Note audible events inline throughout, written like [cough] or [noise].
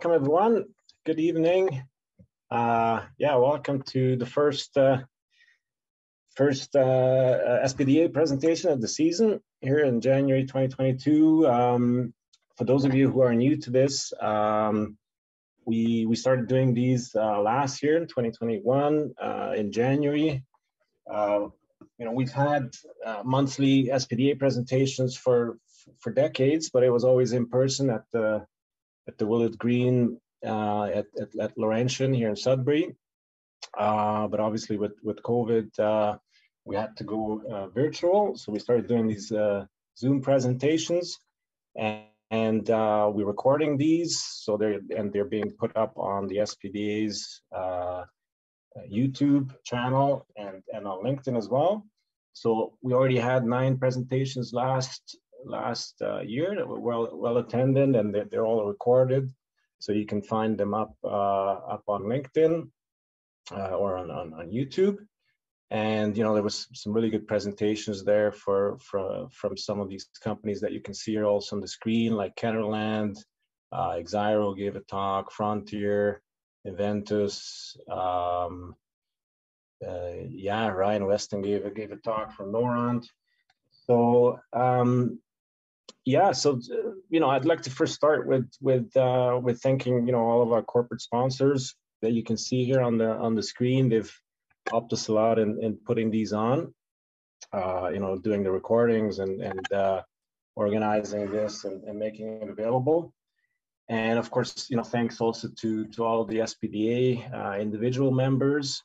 Welcome everyone. Good evening. Uh, yeah, welcome to the first uh, first uh, SPDA presentation of the season here in January 2022. Um, for those of you who are new to this, um, we we started doing these uh, last year in 2021 uh, in January. Uh, you know, we've had monthly SPDA presentations for for decades, but it was always in person at the at the Willet Green uh, at, at, at Laurentian here in Sudbury. Uh, but obviously with, with COVID, uh, we had to go uh, virtual. So we started doing these uh, Zoom presentations and, and uh, we're recording these. So they're, and they're being put up on the SPDA's YouTube channel and, and on LinkedIn as well. So we already had nine presentations last last uh, year that were well well attended and they're, they're, all recorded so you can find them up uh, up on linkedin uh, or on, on, on, youtube and you know there was some really good presentations there for, for from some of these companies that you can see here also on the screen like Kenorland, uh, Exiro gave a talk, Frontier, Inventus, um, uh, yeah, Ryan Weston gave a, gave a talk from Noront. So um, yeah, so you know, I'd like to first start with with uh, with thanking you know all of our corporate sponsors that you can see here on the on the screen. They've helped us a lot in, in putting these on. Uh, you know, doing the recordings and and uh, organizing this and, and making it available. And of course, you know, thanks also to to all of the SPDA uh, individual members.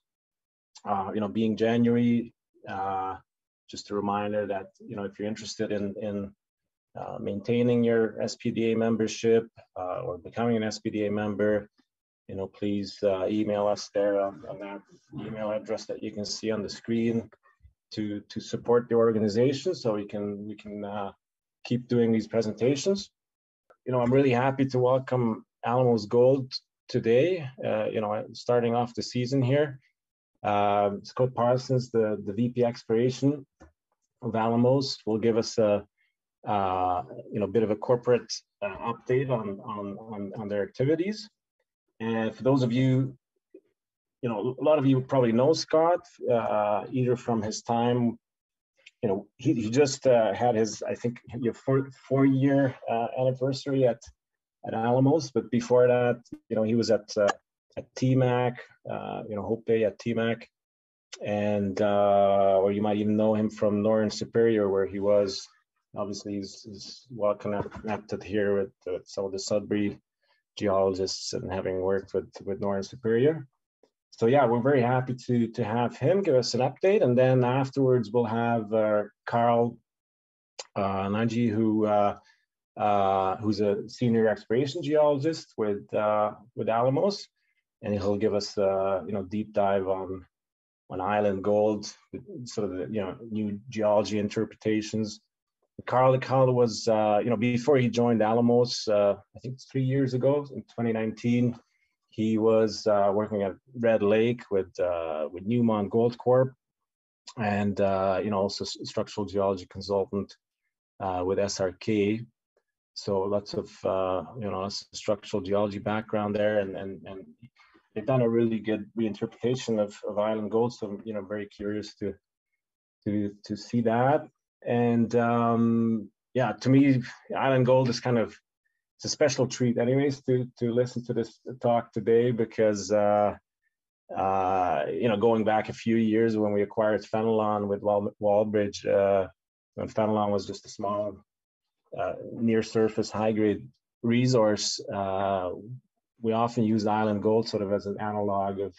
Uh, you know, being January, uh, just a reminder that you know if you're interested in in uh, maintaining your SPDA membership uh, or becoming an SPDA member, you know, please uh, email us there on, on, that email address that you can see on the screen to to support the organization, so we can we can uh, keep doing these presentations. You know, I'm really happy to welcome Alamos Gold today. Uh, you know, starting off the season here. Scott Parsons, the the VP Exploration of Alamos, will give us a uh, you know, bit of a corporate uh, update on, on, on, on, their activities. And for those of you, you know, a lot of you probably know Scott, uh, either from his time, you know, he, he just uh, had his, I think, your four, four year uh, anniversary at, at Alamos, but before that, you know, he was at, uh, at TMAC, you know, Hope at TMAC and uh, or you might even know him from Northern Superior, where he was obviously he's, well connected here with, with some of the Sudbury geologists and having worked with, with Northern Superior. So yeah, we're very happy to, to have him give us an update. And then afterwards we'll have uh, Carl uh, Nagy, who uh, uh, who's a senior exploration geologist with uh, with Alamos, and he'll give us uh, you know deep dive on on Island Gold, sort of the you know new geology interpretations, Carl, Carl was, uh, you know, before he joined Alamos, uh, I think three years ago in 2019, he was uh, working at Red Lake with uh, with Newmont Gold Corp, and uh, you know also structural geology consultant uh, with SRK. So lots of you know structural geology background there, and and and they've done a really good reinterpretation of, of Island Gold. So you know very curious to to to see that and um, yeah, to me, Island Gold is kind of it's a special treat, anyways, to to listen to this talk today because uh, uh, you know going back a few years when we acquired Fenelon with Wal- Wallbridge, uh, when Fenelon was just a small uh, near surface high grade resource, uh, we often use Island Gold sort of as an analog of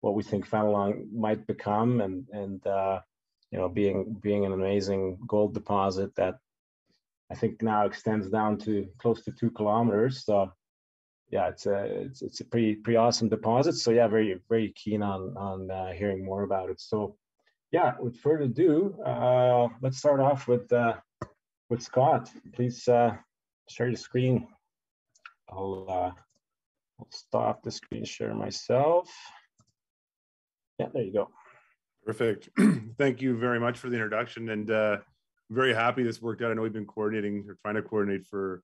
what we think Fenelon might become, and and uh, you know, being being an amazing gold deposit that I think now extends down to close to two kilometers. So yeah, it's a it's, it's a pretty pretty awesome deposit. So yeah, very very keen on on uh, hearing more about it. So yeah, with further ado, uh, let's start off with uh, with Scott. Please uh, share your screen. I'll uh, I'll stop the screen share myself. Yeah, there you go. Perfect. [clears throat] Thank you very much for the introduction and uh, very happy this worked out. I know we've been coordinating or trying to coordinate for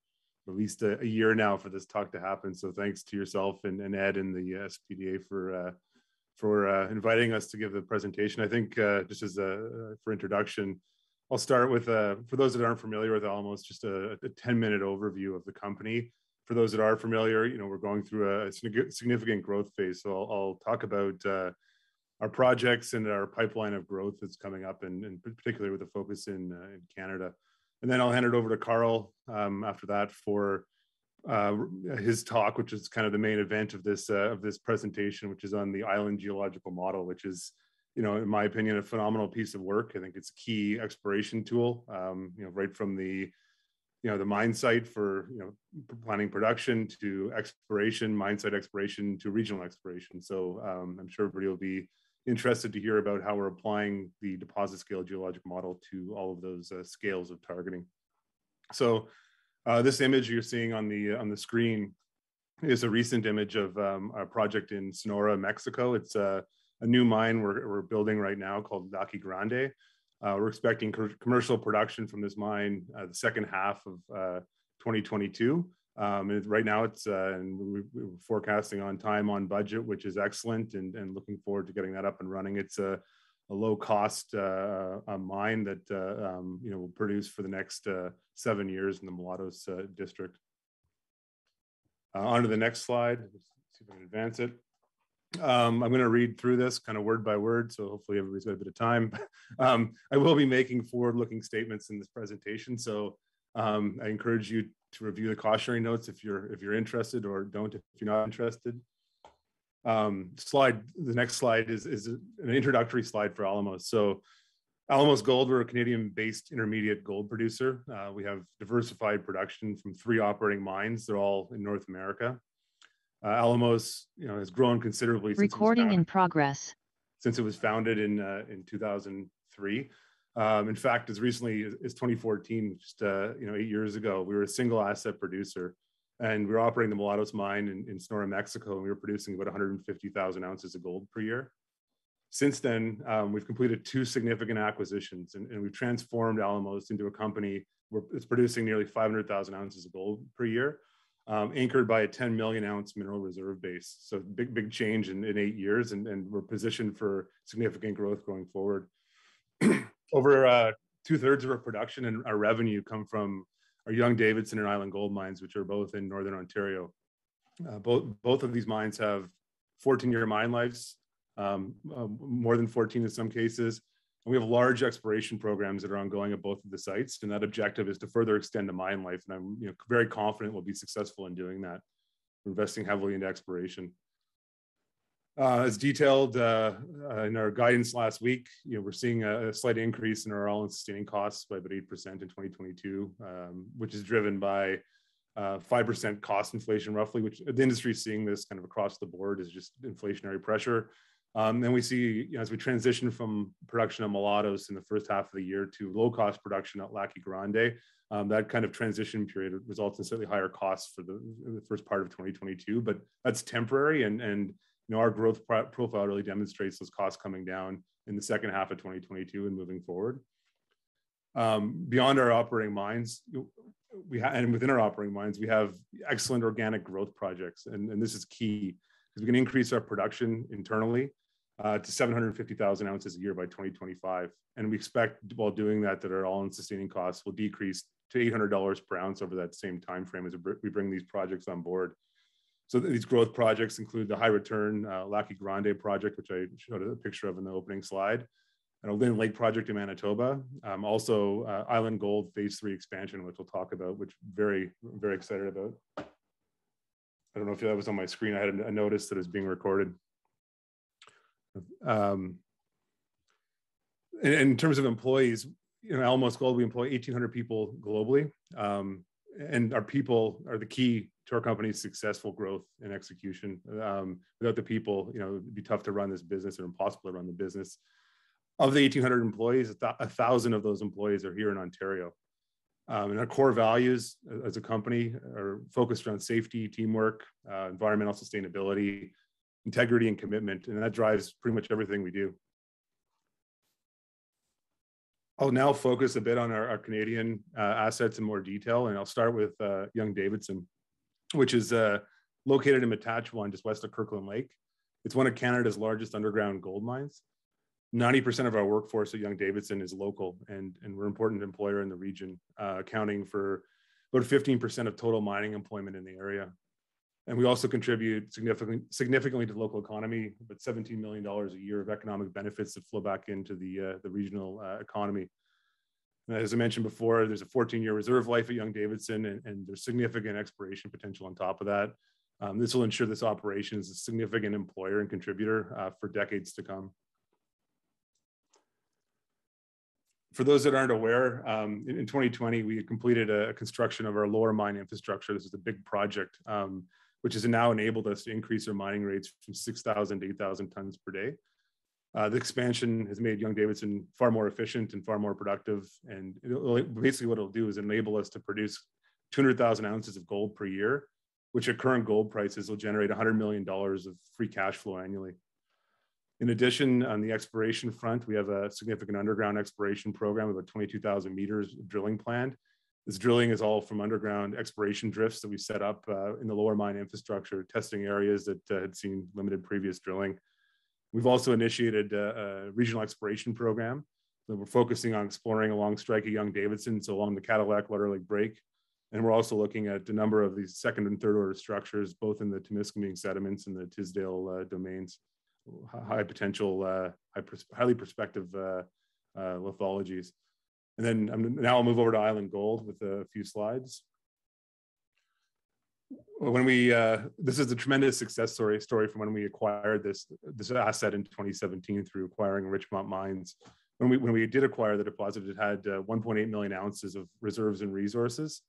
at least a, a, year now for this talk to happen. So thanks to yourself and, and Ed and the SPDA for uh, for uh, inviting us to give the presentation. I think uh, just as a for introduction, I'll start with uh, for those that aren't familiar with Alamos, just a, a 10 minute overview of the company. For those that are familiar, you know we're going through a significant growth phase. So I'll, I'll talk about uh, our projects and our pipeline of growth that's coming up, and, and particularly with a focus in uh, in Canada. And then I'll hand it over to Carl um, after that for uh, his talk, which is kind of the main event of this uh, of this presentation, which is on the island geological model, which is, you know, in my opinion, a phenomenal piece of work. I think it's a key exploration tool. Um, you know, right from the you know the mine site for you know planning production to exploration, mine site exploration to regional exploration. So um, I'm sure everybody will be interested to hear about how we're applying the deposit scale geologic model to all of those uh, scales of targeting. So uh, this image you're seeing on the on the screen is a recent image of um, a project in Sonora, Mexico. It's a, a new mine we're, we're building right now called La Yaqui Grande. Uh, we're expecting co commercial production from this mine uh, the second half of uh, 2022. Um, right now it's uh, and we, are forecasting on time, on budget, which is excellent, and, and looking forward to getting that up and running. It's a, a low cost uh, a mine that uh, um, you know will produce for the next uh, seven years in the Mulatos uh, district. Uh, on to the next slide. Let's see if I can advance it. Um, I'm going to read through this kind of word by word, so hopefully everybody's got a bit of time. [laughs] um, I will be making forward-looking statements in this presentation, so um, I encourage you to review the cautionary notes if you're if you're interested or don't if you're not interested. Um, slide, the next slide is, is an introductory slide for Alamos. So Alamos Gold, we're a Canadian-based intermediate gold producer. Uh, we have diversified production from three operating mines. They're all in North America. Uh, Alamos, you know, has grown considerably. Recording in progress. Since it was founded in uh, in 2003. Um, in fact, as recently as 2014, just uh, you know, eight years ago, we were a single asset producer, and we were operating the Mulatos mine in, in Sonora, Mexico, and we were producing about 150,000 ounces of gold per year. Since then, um, we've completed two significant acquisitions, and, and we've transformed Alamos into a company where it's producing nearly 500,000 ounces of gold per year, um, anchored by a 10 million ounce mineral reserve base. So big, big change in, in eight years, and, and we're positioned for significant growth going forward. [clears throat] over uh, two thirds of our production and our revenue come from our Young Davidson and Island Gold mines, which are both in Northern Ontario. Uh, both, both of these mines have 14 year mine lives, um, uh, more than 14 in some cases. And we have large exploration programs that are ongoing at both of the sites. And that objective is to further extend the mine life. And I'm you know, very confident we'll be successful in doing that. We're investing heavily into exploration. Uh, as detailed uh, uh, in our guidance last week, you know, we're seeing a, a slight increase in our all-in sustaining costs by about 8% in 2022, um, which is driven by 5% uh, cost inflation roughly, which the industry is seeing this kind of across the board is just inflationary pressure. Um, and we see, you know, as we transition from production of Mulatos in the first half of the year to low cost production at La Yaqui Grande, um, that kind of transition period results in slightly higher costs for the, the, first part of 2022, but that's temporary and, and you know, our growth pro profile really demonstrates those costs coming down in the second half of 2022 and moving forward. Um, beyond our operating mines, we and within our operating mines, we have excellent organic growth projects, and, and this is key because we can increase our production internally uh, to 750,000 ounces a year by 2025, and we expect while doing that that our all-in sustaining costs will decrease to $800 per ounce over that same time frame as we bring these projects on board. So these growth projects include the high return uh, La Yaqui Grande project, which I showed a picture of in the opening slide, and a Lynn Lake project in Manitoba. Um, also, uh, Island Gold Phase Three expansion, which we'll talk about, which very very excited about. I don't know if that was on my screen. I had a notice that was being recorded. Um, in, in terms of employees, you know, Alamos Gold, we employ 1,800 people globally. Um, and our people are the key to our company's successful growth and execution. Um, without the people, you know, it'd be tough to run this business or impossible to run the business. Of the 1,800 employees, a, thousand of those employees are here in Ontario. Um, and our core values as a company are focused around safety, teamwork, uh, environmental sustainability, integrity, and commitment. And that drives pretty much everything we do. I'll now focus a bit on our, our Canadian uh, assets in more detail, and I'll start with uh, Young Davidson, which is uh, located in Matachewan, just west of Kirkland Lake. It's one of Canada's largest underground gold mines. 90% of our workforce at Young Davidson is local, and, and we're an important employer in the region, uh, accounting for about 15% of total mining employment in the area. And we also contribute significantly, significantly to the local economy, about $17 million a year of economic benefits that flow back into the, uh, the regional uh, economy. As I mentioned before, there's a 14-year reserve life at Young Davidson, and, and, there's significant exploration potential on top of that. Um, this will ensure this operation is a significant employer and contributor uh, for decades to come. for those that aren't aware, um, in, in, 2020, we completed a, construction of our lower mine infrastructure. This is a big project. Um, which has now enabled us to increase our mining rates from 6,000 to 8,000 tons per day. Uh, the expansion has made Young Davidson far more efficient and far more productive. And basically what it'll do is enable us to produce 200,000 ounces of gold per year, which at current gold prices will generate $100 million of free cash flow annually. In addition, on the exploration front, we have a significant underground exploration program, about 22,000 meters drilling planned, this drilling is all from underground exploration drifts that we set up uh, in the lower mine infrastructure, testing areas that uh, had seen limited previous drilling. We've also initiated a, a, regional exploration program that we're focusing on exploring along strike of Young Davidson, so along the Cadillac Larder Lake Break. And we're also looking at a number of these second and third order structures, both in the Temiskaming sediments and the Tisdale uh, domains, high potential, uh, high pers highly prospective uh, uh, lithologies. And then I'm, now I'll move over to Island Gold with a few slides. When we, uh, this is a tremendous success story, story from when we acquired this, this asset in 2017 through acquiring Richmont Mines. When we, when we did acquire the deposit, it had uh, 1.8 million ounces of reserves and resources.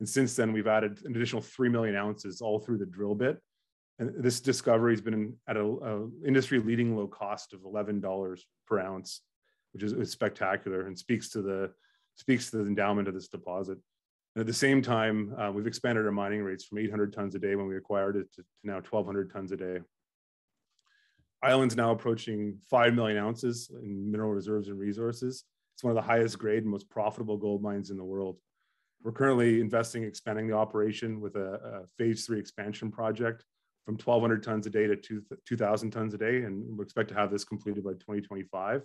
And since then, we've added an additional 3 million ounces all through the drill bit. And this discovery has been at a, a industry leading low cost of $11 per ounce which is, is spectacular and speaks to the speaks to the endowment of this deposit. And at the same time, uh, we've expanded our mining rates from 800 tons a day when we acquired it to, to now 1,200 tons a day. Island's now approaching 5 million ounces in mineral reserves and resources. It's one of the highest grade and most profitable gold mines in the world. We're currently investing, expanding the operation with a, a phase three expansion project from 1,200 tons a day to 2,000 tons a day. And we expect to have this completed by 2025.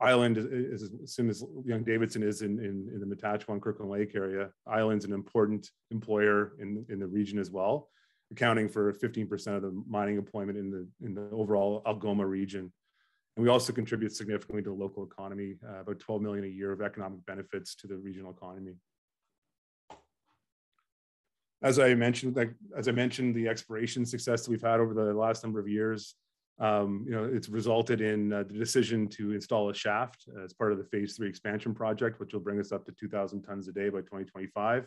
Island is, is as soon as Young Davidson is in, in, in the Matachewan Kirkland Lake area. Island's an important employer in, in the region as well, accounting for 15% of the mining employment in the in the overall Algoma region. And we also contribute significantly to the local economy, uh, about 12 million a year of economic benefits to the regional economy. As I mentioned, like, as I mentioned, the exploration success that we've had over the last number of years um, you know, it's resulted in uh, the decision to install a shaft as part of the phase three expansion project, which will bring us up to 2,000 tons a day by 2025.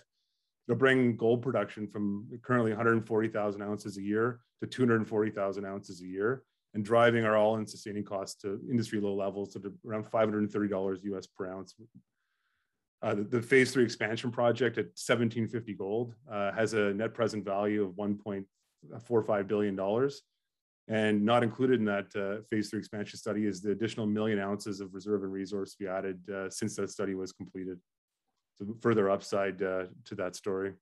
It'll bring gold production from currently 140,000 ounces a year to 240,000 ounces a year, and driving our all-in sustaining costs to industry low levels to around $530 US per ounce. Uh, the, the, phase three expansion project at 1750 gold uh, has a net present value of 1.45 billion dollars and not included in that uh, phase three expansion study is the additional million ounces of reserve and resource we added uh, since that study was completed. So further upside uh, to that story.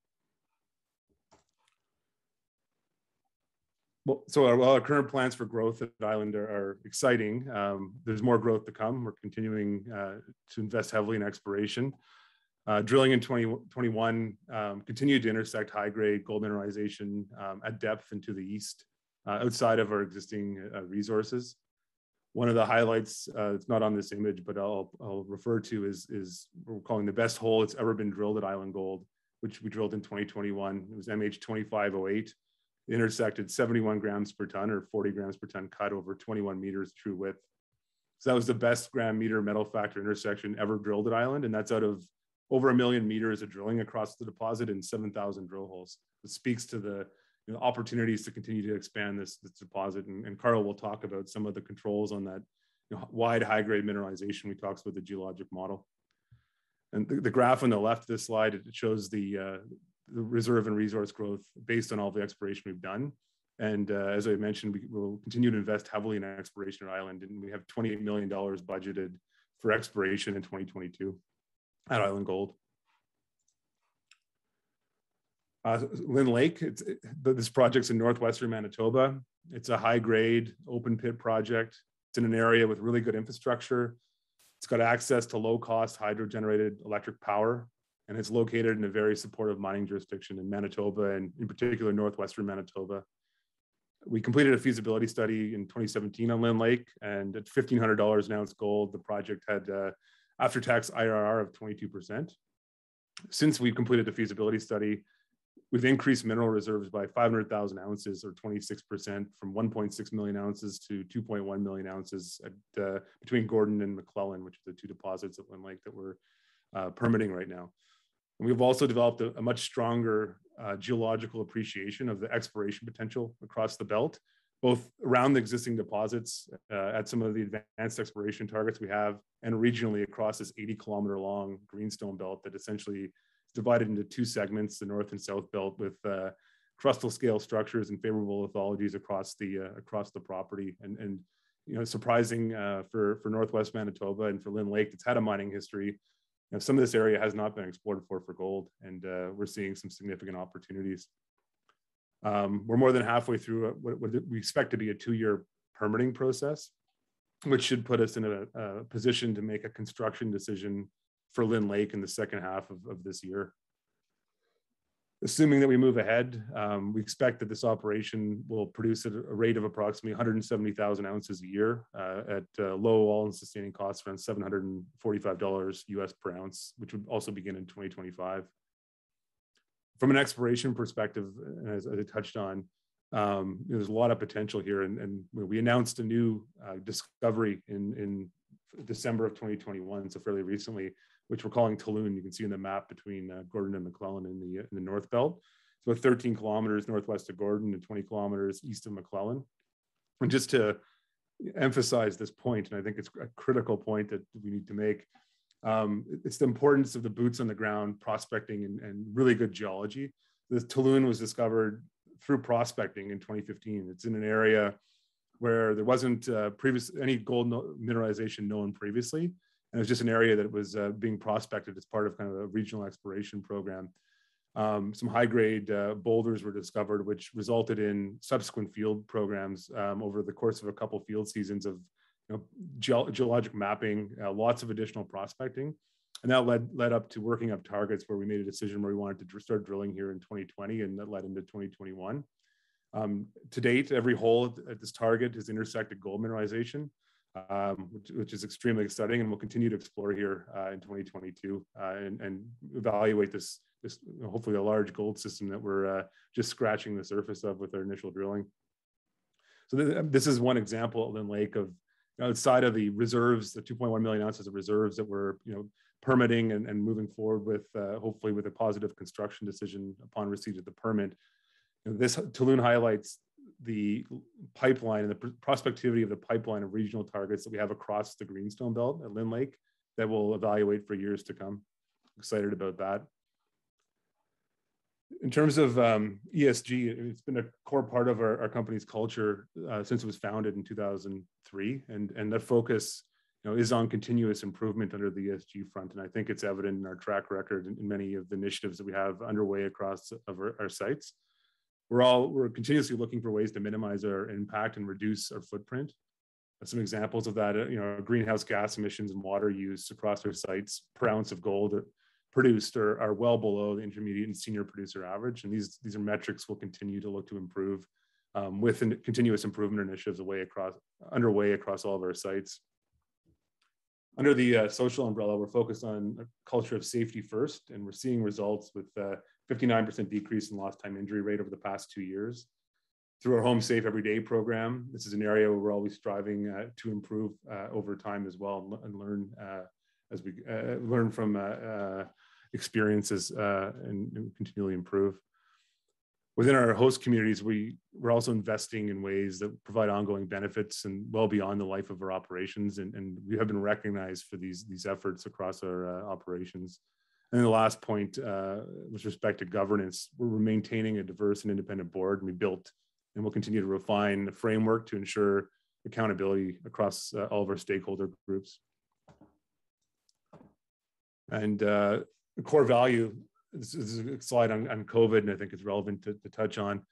Well, so our, our, current plans for growth at Island are, are exciting. Um, there's more growth to come. We're continuing uh, to invest heavily in exploration. Uh, drilling in 2021 um, continued to intersect high grade gold mineralization um, at depth and to the east uh, outside of our existing uh, resources. One of the highlights, uh, it's not on this image, but I'll, I'll refer to is, is we're calling the best hole that's ever been drilled at Island Gold, which we drilled in 2021. It was MH2508. It intersected 71 grams per ton or 40 grams per ton cut over 21 meters true width. So that was the best gram meter metal factor intersection ever drilled at Island. And that's out of over a million meters of drilling across the deposit in 7,000 drill holes. It speaks to the you know, opportunities to continue to expand this, this deposit. And, and, Carl will talk about some of the controls on that you know, wide high grade mineralization. We talked about the geologic model. And the, the, graph on the left of this slide, it shows the, uh, the reserve and resource growth based on all the exploration we've done. And uh, as I mentioned, we will continue to invest heavily in exploration at Island, and we have $28 million budgeted for exploration in 2022 at Island Gold. Uh, Lynn Lake, it's, it, this project's in northwestern Manitoba. It's a high grade open pit project. It's in an area with really good infrastructure. It's got access to low cost hydro generated electric power, and it's located in a very supportive mining jurisdiction in Manitoba and in particular northwestern Manitoba. We completed a feasibility study in 2017 on Lynn Lake, and at $1,500 an ounce gold, the project had uh, after tax IRR of 22%. Since we completed the feasibility study, We've increased mineral reserves by 500,000 ounces or 26% from 1.6 million ounces to 2.1 million ounces at, uh, between Gordon and MacLellan, which are the two deposits at Lynn Lake that we're uh, permitting right now. And we've also developed a, a much stronger uh, geological appreciation of the exploration potential across the belt, both around the existing deposits uh, at some of the advanced exploration targets we have and regionally across this 80 kilometer long greenstone belt that essentially divided into two segments, the north and south belt with uh, crustal scale structures and favorable lithologies across the uh, across the property. And, and you know, surprising uh, for, for Northwest Manitoba and for Lynn Lake, it's had a mining history. You know, some of this area has not been explored for for gold, and uh, we're seeing some significant opportunities. Um, we're more than halfway through what, what, we expect to be a two-year permitting process, which should put us in a, a position to make a construction decision for Lynn Lake in the second half of, of this year. Assuming that we move ahead, um, we expect that this operation will produce at a rate of approximately 170,000 ounces a year uh, at uh, low all-in sustaining costs around $745 US per ounce, which would also begin in 2025. From an exploration perspective, as, as I touched on, um, there's a lot of potential here, and, and we announced a new uh, discovery in, in December of 2021, so fairly recently, which we're calling Talune. You can see in the map between uh, Gordon and MacLellan in the, in the North Belt. It's about 13 kilometers northwest of Gordon and 20 kilometers east of MacLellan. And just to emphasize this point, and I think it's a critical point that we need to make, um, it's the importance of the boots on the ground prospecting and, and really good geology. The Talune was discovered through prospecting in 2015. It's in an area where there wasn't uh, previous any gold no, mineralization known previously and it was just an area that was uh, being prospected as part of kind of a regional exploration program. Um, some high grade uh, boulders were discovered, which resulted in subsequent field programs um, over the course of a couple field seasons of you know, ge geologic mapping, uh, lots of additional prospecting. And that led, led up to working up targets where we made a decision where we wanted to start drilling here in 2020 and that led into 2021. Um, to date, every hole at this target has intersected gold mineralization um, which, which, is extremely exciting, and we'll continue to explore here uh, in 2022 uh, and, and, evaluate this, this hopefully a large gold system that we're uh, just scratching the surface of with our initial drilling. So th this is one example at Lynn Lake of outside of the reserves, the 2.1 million ounces of reserves that we're you know permitting and, and moving forward with, uh, hopefully with a positive construction decision upon receipt of the permit. This Talune highlights the pipeline and the prospectivity of the pipeline of regional targets that we have across the Greenstone Belt at Lynn Lake that we'll evaluate for years to come. Excited about that. In terms of um, ESG, it's been a core part of our, our company's culture uh, since it was founded in 2003, and and that focus, you know, is on continuous improvement under the ESG front, and I think it's evident in our track record in, in many of the initiatives that we have underway across of our, our sites we're all we're continuously looking for ways to minimize our impact and reduce our footprint. Some examples of that, you know, greenhouse gas emissions and water use across our sites per ounce of gold produced are, are well below the intermediate and senior producer average. And these, these are metrics we'll continue to look to improve um, with continuous improvement initiatives away across, underway across all of our sites. Under the uh, social umbrella, we're focused on a culture of safety first, and we're seeing results with uh, 59% decrease in lost time injury rate over the past two years. Through our Home Safe Everyday program, this is an area where we're always striving uh, to improve uh, over time as well and, learn uh, as we uh, learn from uh, uh, experiences and, and, continually improve. Within our host communities, we, we're also investing in ways that provide ongoing benefits and well beyond the life of our operations. And, and we have been recognized for these, these efforts across our operations. And then the last point, uh, with respect to governance, we're maintaining a diverse and independent board. And we built and we'll continue to refine the framework to ensure accountability across uh, all of our stakeholder groups. And uh, the core value, this is a slide on, on COVID, and I think it's relevant to, to touch on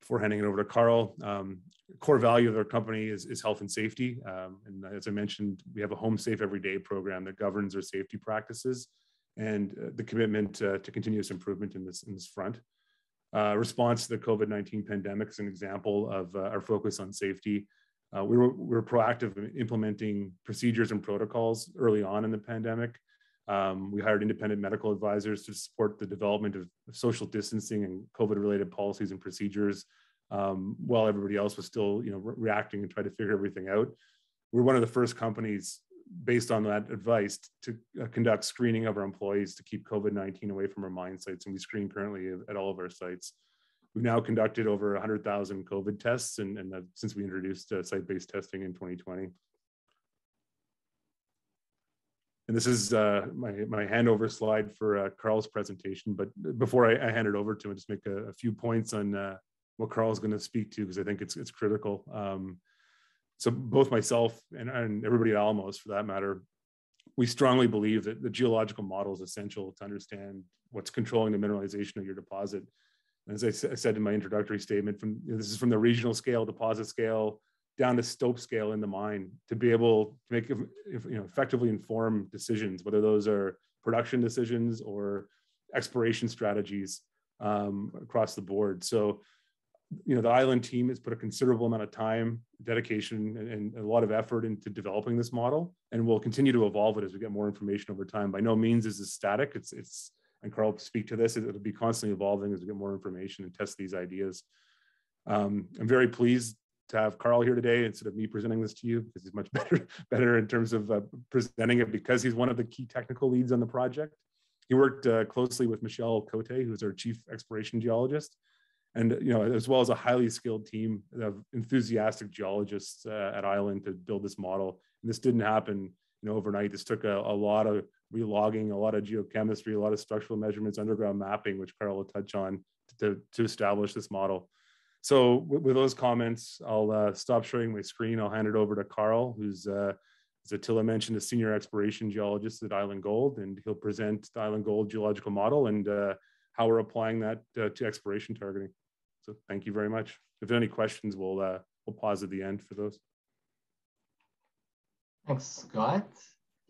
before handing it over to Carl. Um, core value of our company is, is health and safety. Um, and as I mentioned, we have a home safe every day program that governs our safety practices and uh, the commitment uh, to continuous improvement in this, in this front. Uh, response to the COVID-19 pandemic is an example of uh, our focus on safety. We, were, we were proactive in implementing procedures and protocols early on in the pandemic. Um, we hired independent medical advisors to support the development of, social distancing and COVID-related policies and procedures um, while everybody else was still, you know, re reacting and trying to figure everything out. We we're one of the first companies based on that advice to uh, conduct screening of our employees to keep COVID-19 away from our mine sites. And we screen currently at all of our sites. We've now conducted over 100,000 COVID tests and, and uh, since we introduced uh, site-based testing in 2020. And this is uh, my, my handover slide for uh, Carl's presentation. But before I, I, hand it over to him, just make a, a few points on uh, what Carl's going to speak to, because I think it's, it's critical. Um, so both myself and, and everybody at Alamos, for that matter, we strongly believe that the geological model is essential to understand what's controlling the mineralization of your deposit. And as I, I said in my introductory statement, from you know, this is from the regional scale, deposit scale, down to stope scale in the mine to be able to make you know effectively inform decisions, whether those are production decisions or exploration strategies um, across the board. So you know, the island team has put a considerable amount of time, dedication, and, and, a lot of effort into developing this model, and we'll continue to evolve it as we get more information over time. By no means is this static. It's it's and Carl will speak to this. It'll be constantly evolving as we get more information and test these ideas. Um, I'm very pleased to have Carl here today instead of me presenting this to you because he's much [laughs] better better in terms of uh, presenting it because he's one of the key technical leads on the project. He worked uh, closely with Michelle Cote, who's our chief exploration geologist, and you know as well as a highly skilled team of enthusiastic geologists uh, at Island to build this model. And this didn't happen you know overnight. This took a, a lot of relogging, a lot of geochemistry, a lot of structural measurements, underground mapping, which Carl will touch on to, to establish this model. So with, with those comments, I'll uh, stop showing my screen. I'll hand it over to Carl, who's uh, as Attila mentioned, a senior exploration geologist at Island Gold, and he'll present the Island Gold geological model and uh, how we're applying that uh, to exploration targeting. So thank you very much. If there are any questions, we'll uh, we'll pause at the end for those. Thanks, Scott.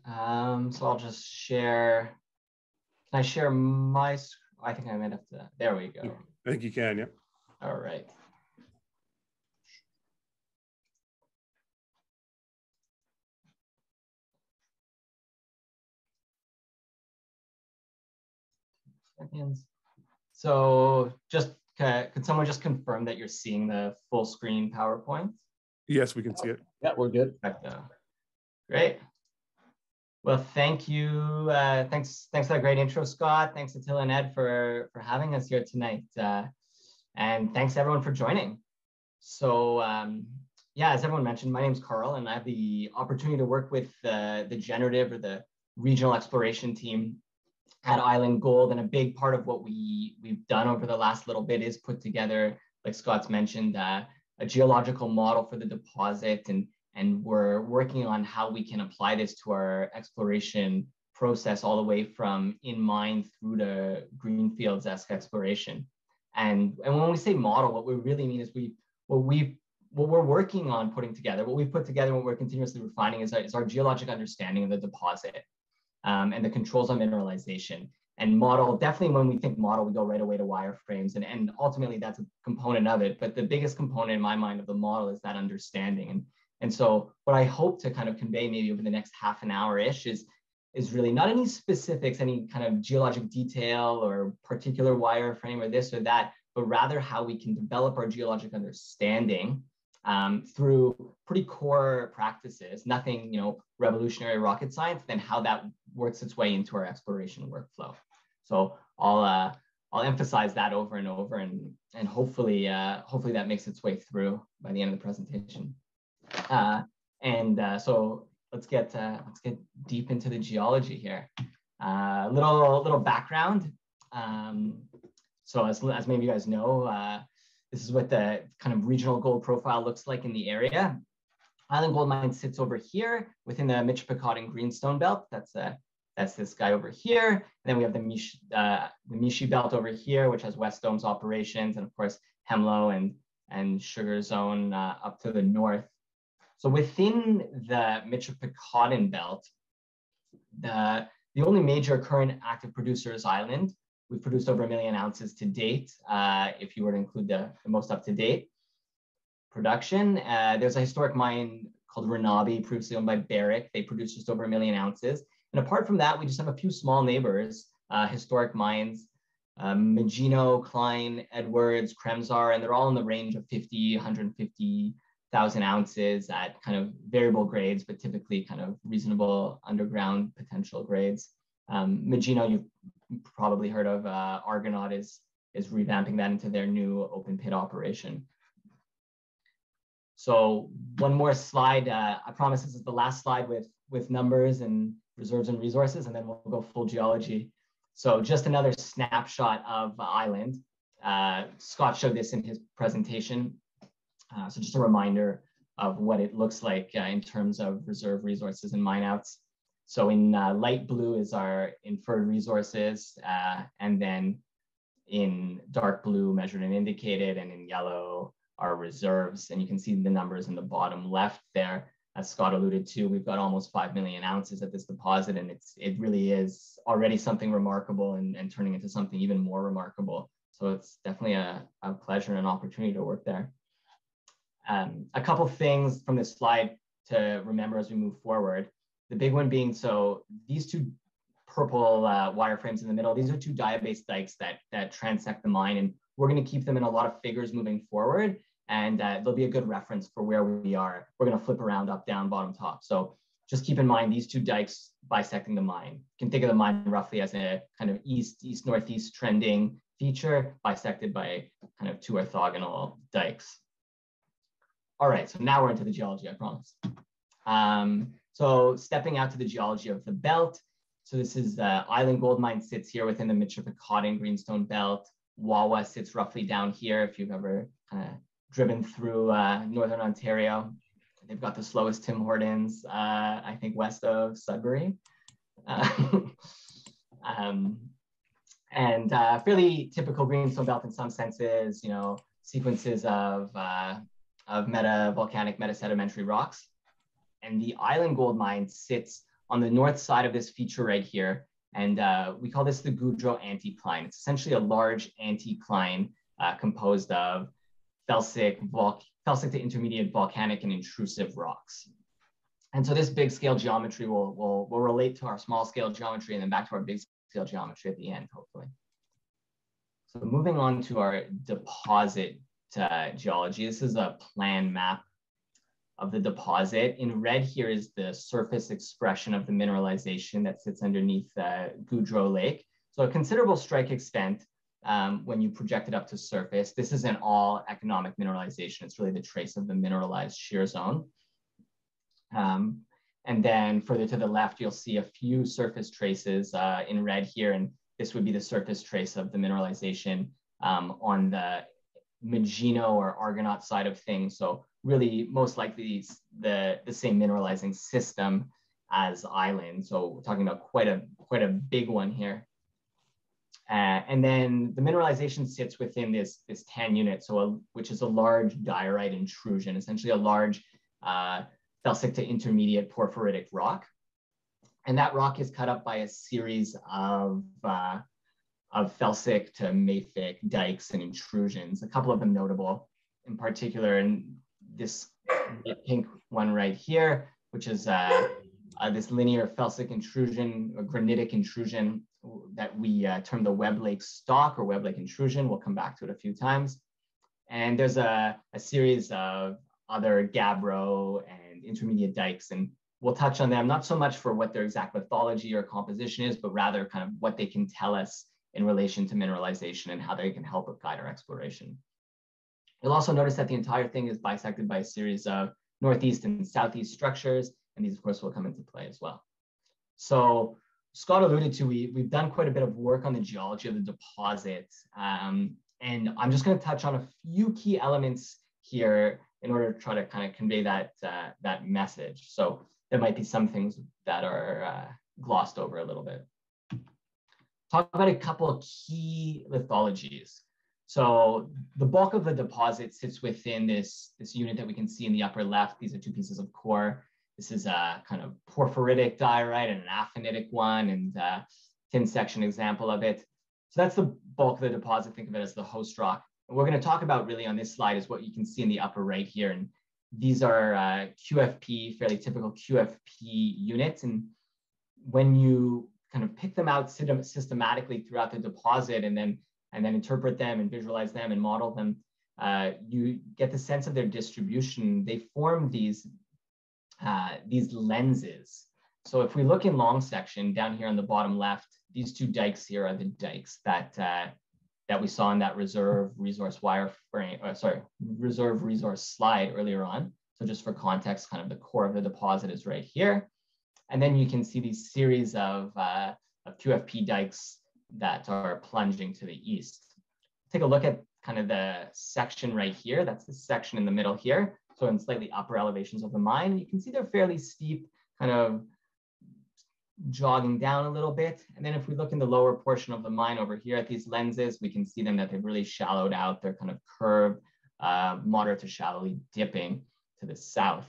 Um, so I'll just share. Can I share my? I think I might have to. There we go. I think you can. Yeah. All right. Seconds. So just can, can someone just confirm that you're seeing the full screen PowerPoint? Yes, we can see it. Yeah, we're good. Great. Well, thank you. Uh, thanks, thanks for that great intro, Scott. Thanks Attila and Ed for for having us here tonight, uh, and thanks everyone for joining. So, um, yeah, as everyone mentioned, my name is Carl, and I have the opportunity to work with uh, the generative or the regional exploration team at Island Gold. And a big part of what we, we've done over the last little bit is put together, like Scott's mentioned, uh, a geological model for the deposit. And, and we're working on how we can apply this to our exploration process all the way from in mine through to greenfields-esque exploration. And, and when we say model, what we really mean is we what we what we're working on putting together, what we've put together, what we're continuously refining is, is our geologic understanding of the deposit um, and the controls on mineralization. And model, definitely when we think model, we go right away to wireframes. And, and ultimately that's a component of it. But the biggest component in my mind of the model is that understanding. And, and so what I hope to kind of convey maybe over the next half an hour-ish is, is really not any specifics, any kind of geologic detail or particular wireframe or this or that, but rather how we can develop our geologic understanding um, through pretty core practices, nothing, you know, revolutionary rocket science, then how that works its way into our exploration workflow. So I'll, uh, I'll emphasize that over and over and, and hopefully, uh, hopefully that makes its way through by the end of the presentation. Uh, and uh, so let's get, uh, let's get deep into the geology here. A uh, little, little background. Um, so as, as many of you guys know, uh, this is what the kind of regional gold profile looks like in the area. Island Gold Mine sits over here within the Michipicoten Greenstone Belt. That's a That's this guy over here. And then we have the Mishi, uh, the Mishi Belt over here, which has Wesdome's operations, and of course, Hemlo and, and Sugar Zone uh, up to the north. So within the Michipicoten Belt, the, the only major current active producer is Island. We've produced over a million ounces to date, uh, if you were to include the, the most up-to-date production. Uh, there's a historic mine called Renabie, previously owned by Barrick. They produce just over a million ounces. And apart from that, we just have a few small neighbors, uh, historic mines, um, Magino, Cline, Edwards, Kremzar, and they're all in the range of 50, 150,000 ounces at kind of variable grades, but typically kind of reasonable underground potential grades. Um, Magino, you've probably heard of, uh, Argonaut is, is revamping that into their new open pit operation. So one more slide. Uh, I promise this is the last slide with, with numbers and reserves and resources, and then we'll go full geology. So just another snapshot of Island. Uh, Scott showed this in his presentation. Uh, so just a reminder of what it looks like uh, in terms of reserve resources and mine outs. So in uh, light blue is our inferred resources, uh, and then in dark blue measured and indicated, and in yellow our reserves. And you can see the numbers in the bottom left there. As Scott alluded to, we've got almost 5 million ounces at this deposit, and it's it really is already something remarkable and, and turning into something even more remarkable. So it's definitely a, a pleasure and an opportunity to work there. Um, a couple things from this slide to remember as we move forward. The big one being, so these two purple uh, wireframes in the middle, these are two diabase dikes that, that transect the mine, and we're gonna keep them in a lot of figures moving forward and uh, there'll be a good reference for where we are. We're going to flip around up, down, bottom, top. So just keep in mind these two dikes bisecting the mine. You can think of the mine roughly as a kind of east, east, northeast trending feature bisected by kind of two orthogonal dikes. All right, so now we're into the geology, I promise. Um, so stepping out to the geology of the belt. So this is the uh, Island Gold Mine sits here within the Michipicoten Greenstone Belt. Wawa sits roughly down here if you've ever kind of driven through uh, Northern Ontario. They've got the slowest Tim Hortons, uh, I think, west of Sudbury. Uh, [laughs] um, and uh, fairly typical greenstone belt in some senses, you know, sequences of, uh, of meta volcanic, meta sedimentary rocks. And the Island Gold Mine sits on the north side of this feature right here. And uh, we call this the Goudreau anticline. It's essentially a large anticline uh, composed of felsic, felsic to intermediate volcanic and intrusive rocks. And so this big scale geometry will, will, will relate to our small scale geometry and then back to our big scale geometry at the end, hopefully. So moving on to our deposit uh, geology, this is a plan map of the deposit. In red here is the surface expression of the mineralization that sits underneath uh, Goudreau Lake. So a considerable strike extent um, when you project it up to surface. This isn't all economic mineralization. It's really the trace of the mineralized shear zone. Um, and then further to the left, you'll see a few surface traces uh, in red here. And this would be the surface trace of the mineralization um, on the Magino or Argonaut side of things. So really most likely the, the same mineralizing system as Island. So we're talking about quite a, quite a big one here. Uh, and then the mineralization sits within this, this tan unit, so a, which is a large diorite intrusion, essentially a large uh, felsic to intermediate porphyritic rock. And that rock is cut up by a series of, uh, of felsic to mafic dikes and intrusions, a couple of them notable in particular, and this pink one right here, which is uh, uh, this linear felsic intrusion, or granitic intrusion that we uh, term the Web Lake stock or Web Lake intrusion. We'll come back to it a few times. And there's a, a series of other gabbro and intermediate dikes, and we'll touch on them, not so much for what their exact lithology or composition is, but rather kind of what they can tell us in relation to mineralization and how they can help guide our exploration. You'll also notice that the entire thing is bisected by a series of northeast and southeast structures, and these of course will come into play as well. So Scott alluded to, we, we've done quite a bit of work on the geology of the deposit. Um, and I'm just going to touch on a few key elements here in order to try to kind of convey that, uh, that message. So there might be some things that are uh, glossed over a little bit. Talk about a couple of key lithologies. So the bulk of the deposit sits within this, this unit that we can see in the upper left. These are two pieces of core. This is a kind of porphyritic diorite and an aphanitic one and a thin section example of it. So that's the bulk of the deposit. Think of it as the host rock. And we're going to talk about really on this slide is what you can see in the upper right here. And these are uh, QFP, fairly typical QFP units. And when you kind of pick them out systematically throughout the deposit and then and then interpret them and visualize them and model them, uh, you get the sense of their distribution. They form these, uh, these lenses. So if we look in long section down here on the bottom left, these two dikes here are the dikes that uh, that we saw in that reserve resource wireframe, uh, sorry, reserve resource slide earlier on. So just for context, kind of the core of the deposit is right here. And then you can see these series of, uh, of QFP dikes that are plunging to the east. Take a look at kind of the section right here. That's the section in the middle here. So in slightly upper elevations of the mine, you can see they're fairly steep, kind of jogging down a little bit. And then if we look in the lower portion of the mine over here at these lenses, we can see them that they've really shallowed out. They're kind of curved, uh, moderate to shallowly dipping to the south.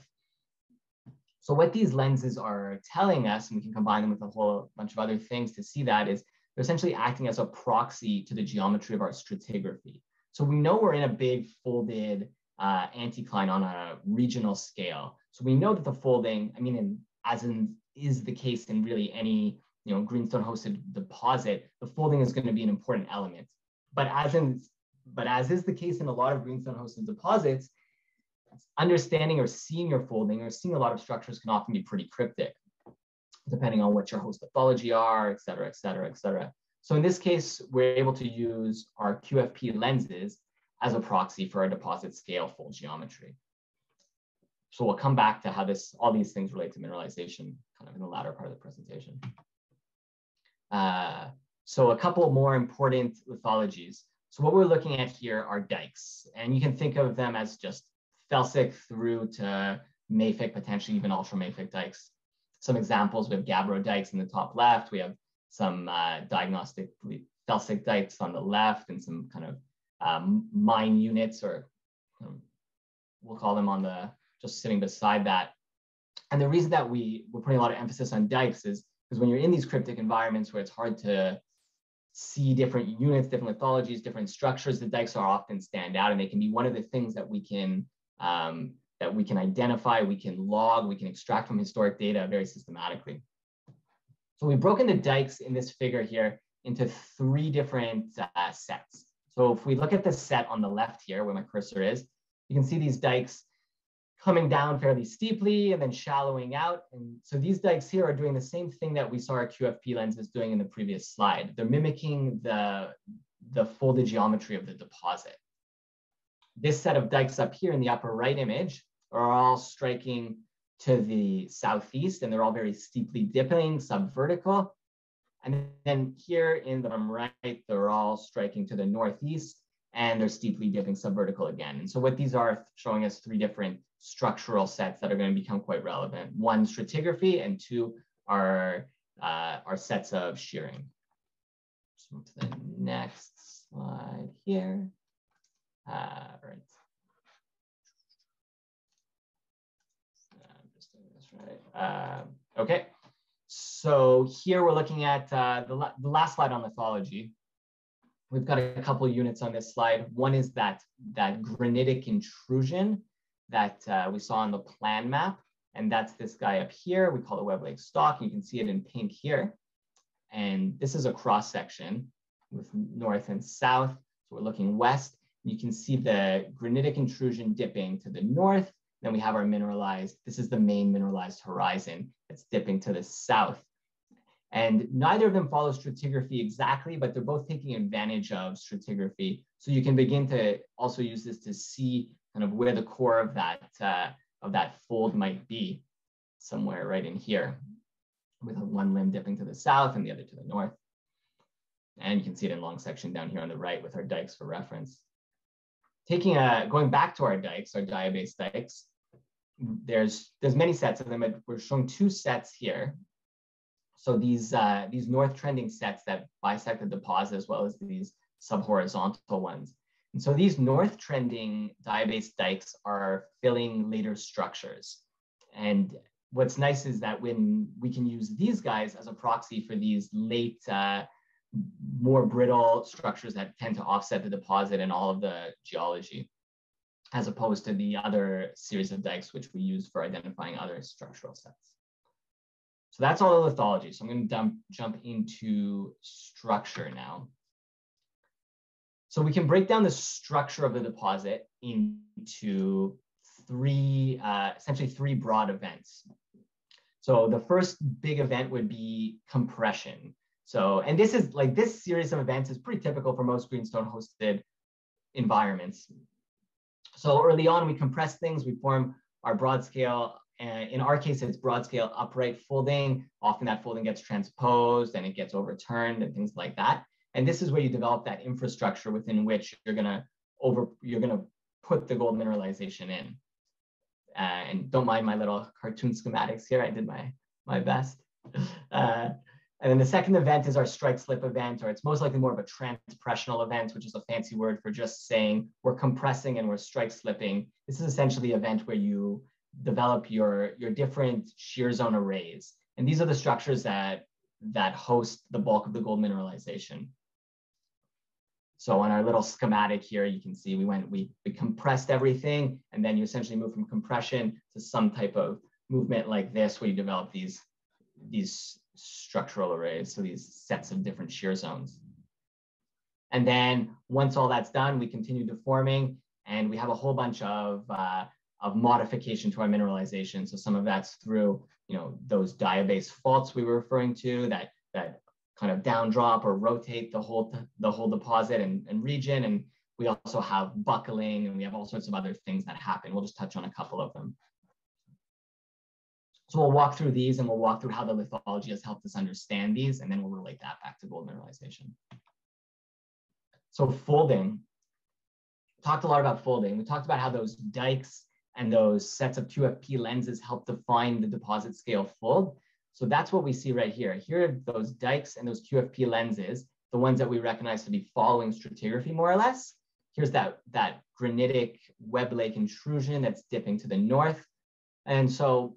So what these lenses are telling us, and we can combine them with a whole bunch of other things to see that, is they're essentially acting as a proxy to the geometry of our stratigraphy. So we know we're in a big folded uh, anticline on a regional scale. So we know that the folding, I mean, in, as in is the case in really any you know greenstone hosted deposit, the folding is going to be an important element. But as in, but as is the case in a lot of greenstone hosted deposits, understanding or seeing your folding or seeing a lot of structures can often be pretty cryptic depending on what your host lithology are, et cetera, et cetera, et cetera. So in this case, we're able to use our QFP lenses as a proxy for our deposit scale fold geometry. So we'll come back to how this, all these things relate to mineralization kind of in the latter part of the presentation. Uh, so a couple more important lithologies. So what we're looking at here are dikes, and you can think of them as just felsic through to mafic, potentially even ultramafic dikes some examples. We have gabbro dikes in the top left. We have some uh, diagnostic felsic dikes on the left and some kind of um, mine units or um, we'll call them on the, just sitting beside that. And the reason that we, we're putting a lot of emphasis on dikes is because when you're in these cryptic environments where it's hard to see different units, different lithologies, different structures, the dikes are often stand out and they can be one of the things that we can um, that we can identify, we can log, we can extract from historic data very systematically. So we've broken the dikes in this figure here into three different uh, sets. So if we look at the set on the left here where my cursor is, you can see these dikes coming down fairly steeply and then shallowing out. And so these dikes here are doing the same thing that we saw our QFP lenses doing in the previous slide. They're mimicking the, the folded geometry of the deposit. This set of dikes up here in the upper right image are all striking to the southeast and they're all very steeply dipping, subvertical. And then here in the bottom right, they're all striking to the northeast and they're steeply dipping subvertical again. And so what these are showing us three different structural sets that are going to become quite relevant. One, stratigraphy, and two are, uh, are sets of shearing. Let's move to the next slide here. Uh, right. right? Um, okay, so here we're looking at uh, the, la the last slide on lithology. We've got a couple units on this slide. One is that, that granitic intrusion that uh, we saw on the plan map. And that's this guy up here. We call it Web Lake Stock. You can see it in pink here. And this is a cross section with north and south. So we're looking west. You can see the granitic intrusion dipping to the north then we have our mineralized, this is the main mineralized horizon that's dipping to the south. And neither of them follow stratigraphy exactly, but they're both taking advantage of stratigraphy. So you can begin to also use this to see kind of where the core of that, uh, of that fold might be somewhere right in here with one limb dipping to the south and the other to the north. And you can see it in long section down here on the right with our dikes for reference. Taking a, going back to our dikes, our diabase dikes, there's there's many sets of them, but we're showing two sets here. So these, uh, these north trending sets that bisect the deposit as well as these subhorizontal ones. And so these north trending diabase dikes are filling later structures. And what's nice is that when we can use these guys as a proxy for these late, uh, more brittle structures that tend to offset the deposit and all of the geology, as opposed to the other series of dikes which we use for identifying other structural sets. So that's all the lithology. So I'm going to dump, jump into structure now. So we can break down the structure of the deposit into three, uh, essentially three broad events. So the first big event would be compression. So, and this is like this series of events is pretty typical for most greenstone hosted environments. So early on, we compress things, we form our broad scale. And in our case, it's broad scale upright folding. Often that folding gets transposed and it gets overturned and things like that. And this is where you develop that infrastructure within which you're gonna over you're gonna put the gold mineralization in. Uh, and don't mind my little cartoon schematics here. I did my my best. [laughs] Uh, and then the second event is our strike slip event, or it's most likely more of a transpressional event, which is a fancy word for just saying we're compressing and we're strike slipping. This is essentially the event where you develop your, your different shear zone arrays. And these are the structures that, that host the bulk of the gold mineralization. So on our little schematic here, you can see we went, we, we compressed everything, and then you essentially move from compression to some type of movement like this, where you develop these, these structural arrays, so these sets of different shear zones. And then once all that's done, we continue deforming and we have a whole bunch of, uh, of modification to our mineralization. So some of that's through you know, those diabase faults we were referring to that, that kind of down drop or rotate the whole, the whole deposit and, and region. And we also have buckling and we have all sorts of other things that happen. We'll just touch on a couple of them. So we'll walk through these and we'll walk through how the lithology has helped us understand these, and then we'll relate that back to gold mineralization. So folding, talked a lot about folding. We talked about how those dikes and those sets of QFP lenses help define the deposit scale fold. So that's what we see right here. Here are those dikes and those QFP lenses, the ones that we recognize to be following stratigraphy more or less. Here's that, that granitic web lake intrusion that's dipping to the north. And so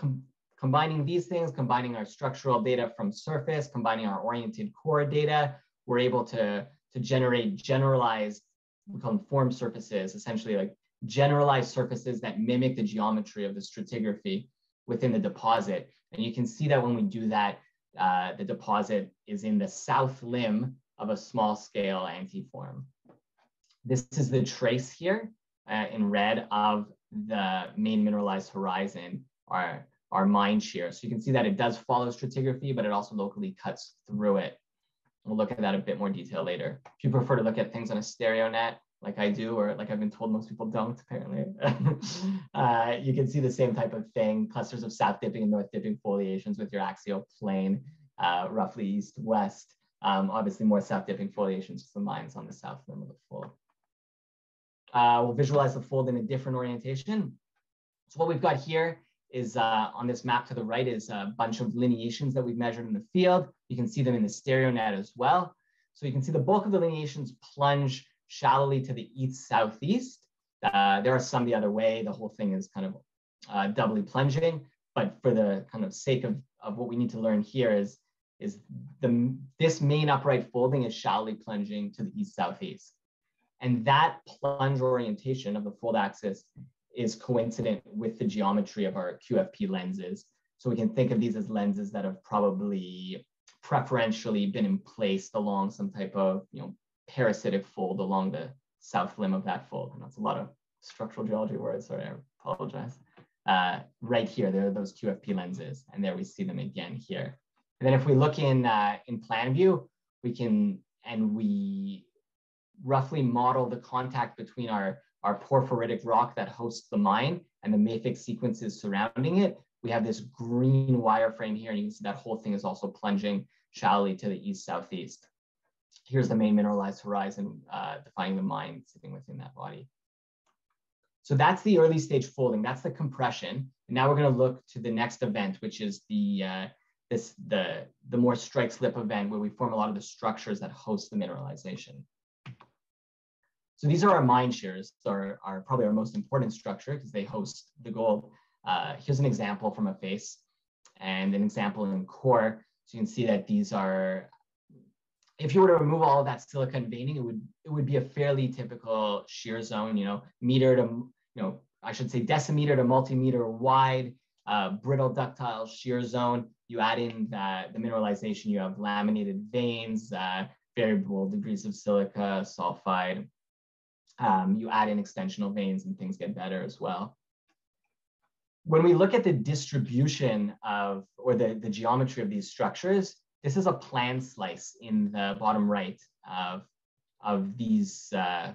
com combining these things, combining our structural data from surface, combining our oriented core data, we're able to, to generate generalized, we call them form surfaces, essentially like generalized surfaces that mimic the geometry of the stratigraphy within the deposit. And you can see that when we do that, uh, the deposit is in the south limb of a small scale antiform. This is the trace here uh, in red of the main mineralized horizon, our, our mine shear. So you can see that it does follow stratigraphy, but it also locally cuts through it. We'll look at that a bit more detail later. If you prefer to look at things on a stereo net, like I do, or like I've been told most people don't, apparently, [laughs] uh, you can see the same type of thing, clusters of south dipping and north dipping foliations with your axial plane, uh, roughly east-west. Um, obviously more south dipping foliations with the mines on the south limb of the fold. Uh, we'll visualize the fold in a different orientation. So what we've got here is uh, on this map to the right is a bunch of lineations that we've measured in the field. You can see them in the stereo net as well. So you can see the bulk of the lineations plunge shallowly to the east southeast. Uh, there are some the other way. The whole thing is kind of uh, doubly plunging. But for the kind of sake of, of what we need to learn here is, is the, this main upright folding is shallowly plunging to the east southeast. And that plunge orientation of the fold axis is coincident with the geometry of our QFP lenses. So we can think of these as lenses that have probably preferentially been in place along some type of you know parasitic fold along the south limb of that fold. And that's a lot of structural geology words, sorry, I apologize. Uh, right here, there are those QFP lenses, and there we see them again here. And then if we look in, uh, in plan view, we can, and we roughly model the contact between our our porphyritic rock that hosts the mine and the mafic sequences surrounding it. We have this green wireframe here, and you can see that whole thing is also plunging shallowly to the east-southeast. Here's the main mineralized horizon uh, defining the mine sitting within that body. So that's the early stage folding, that's the compression. And now we're gonna look to the next event, which is the, uh, this the, the more strike slip event where we form a lot of the structures that host the mineralization. So these are our mine shears, are, are probably our most important structure because they host the gold. Uh, here's an example from a face and an example in core. So you can see that these are, if you were to remove all of that silicon veining, it would it would be a fairly typical shear zone, you know, meter to, you know, I should say decimeter to multimeter wide, uh, brittle ductile shear zone. You add in the, the mineralization, you have laminated veins, uh, variable degrees of silica, sulfide. Um, you add in extensional veins and things get better as well. When we look at the distribution of, or the, the geometry of these structures, this is a plan slice in the bottom right of, of these, uh,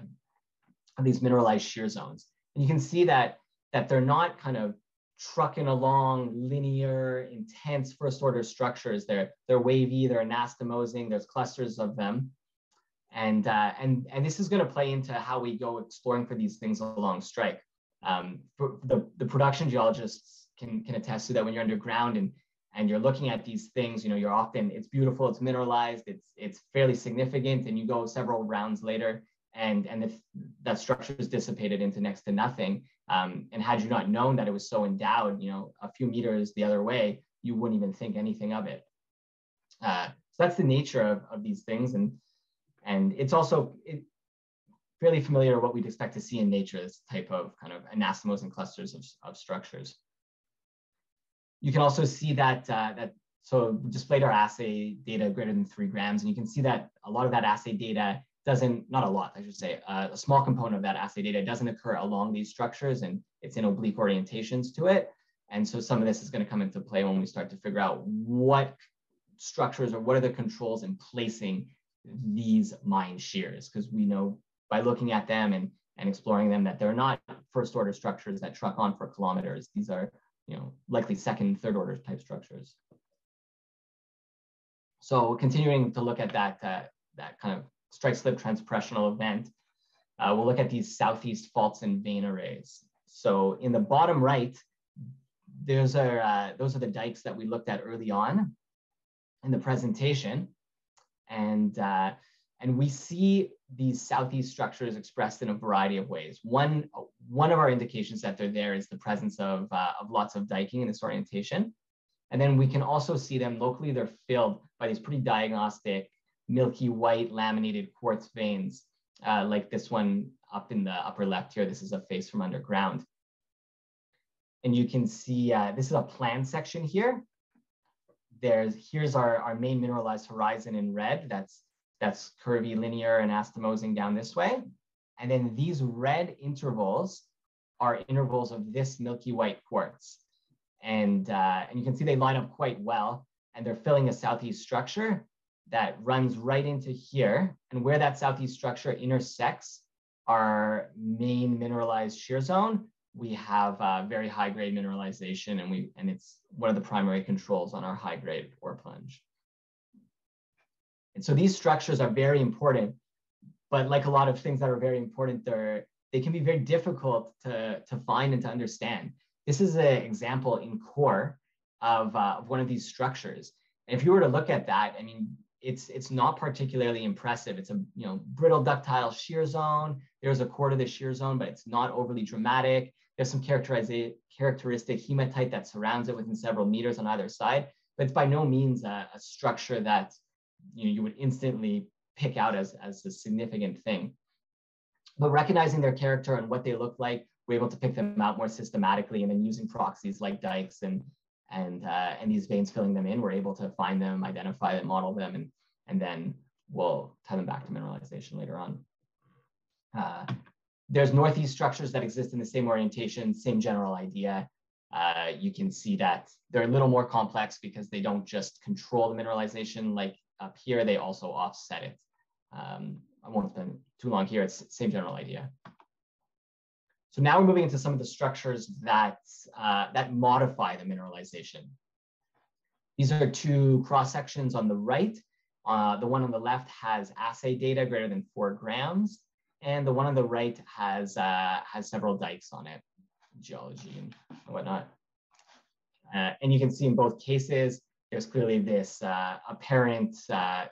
of these mineralized shear zones. And you can see that, that they're not kind of trucking along linear, intense first order structures. They're, they're wavy, they're anastomosing, there's clusters of them. And, uh, and, and this is gonna play into how we go exploring for these things along strike. Um, the, the production geologists can, can attest to that when you're underground and, and you're looking at these things, you know, you're often, it's beautiful, it's mineralized, it's, it's fairly significant, and you go several rounds later and, and if that structure is dissipated into next to nothing, um, and had you not known that it was so endowed, you know, a few meters the other way, you wouldn't even think anything of it. Uh, so that's the nature of, of these things. And, and it's also it, fairly familiar what we'd expect to see in nature, this type of kind of anastomos and clusters of, of structures. You can also see that, uh, that so displayed our assay data greater than three grams, and you can see that a lot of that assay data doesn't, not a lot, I should say, uh, a small component of that assay data doesn't occur along these structures and it's in oblique orientations to it. And so some of this is going to come into play when we start to figure out what structures or what are the controls in placing these mine shears, because we know by looking at them and, and exploring them that they're not first order structures that truck on for kilometers. These are, you know, likely second, third order type structures. So continuing to look at that, uh, that kind of strike slip transpressional event, uh, we'll look at these southeast faults and vein arrays. So in the bottom right, those are, uh, those are the dikes that we looked at early on in the presentation. And, uh, and we see these southeast structures expressed in a variety of ways. One, one of our indications that they're there is the presence of, uh, of lots of diking in this orientation. And then we can also see them locally, they're filled by these pretty diagnostic milky white laminated quartz veins, uh, like this one up in the upper left here. This is a face from underground. And you can see, uh, this is a plan section here. There's, here's our, our main mineralized horizon in red. That's, that's curvy, linear, and anastomosing down this way. And then these red intervals are intervals of this milky white quartz. And, uh, and you can see they line up quite well and they're filling a southeast structure that runs right into here. And where that southeast structure intersects our main mineralized shear zone, we have uh, very high grade mineralization and we and it's one of the primary controls on our high grade ore plunge. And so these structures are very important, but like a lot of things that are very important, they're, they can be very difficult to, to find and to understand. This is an example in core of, uh, of one of these structures. And if you were to look at that, I mean, it's it's not particularly impressive. It's a you know brittle ductile shear zone. There's a core to the shear zone, but it's not overly dramatic. There's some characteristic hematite that surrounds it within several meters on either side, but it's by no means a, a structure that you know you would instantly pick out as as a significant thing. But recognizing their character and what they look like, we're able to pick them out more systematically, and then using proxies like dikes and and uh, and these veins filling them in, we're able to find them, identify them, model them, and and then we'll tie them back to mineralization later on. Uh, there's northeast structures that exist in the same orientation, same general idea. Uh, you can see that they're a little more complex because they don't just control the mineralization like up here, they also offset it. Um, I won't spend too long here, it's same general idea. So now we're moving into some of the structures that, uh, that modify the mineralization. These are two cross sections on the right. Uh, the one on the left has assay data greater than four grams, and the one on the right has, uh, has several dikes on it, geology and whatnot. Uh, and you can see in both cases, there's clearly this uh, apparent uh,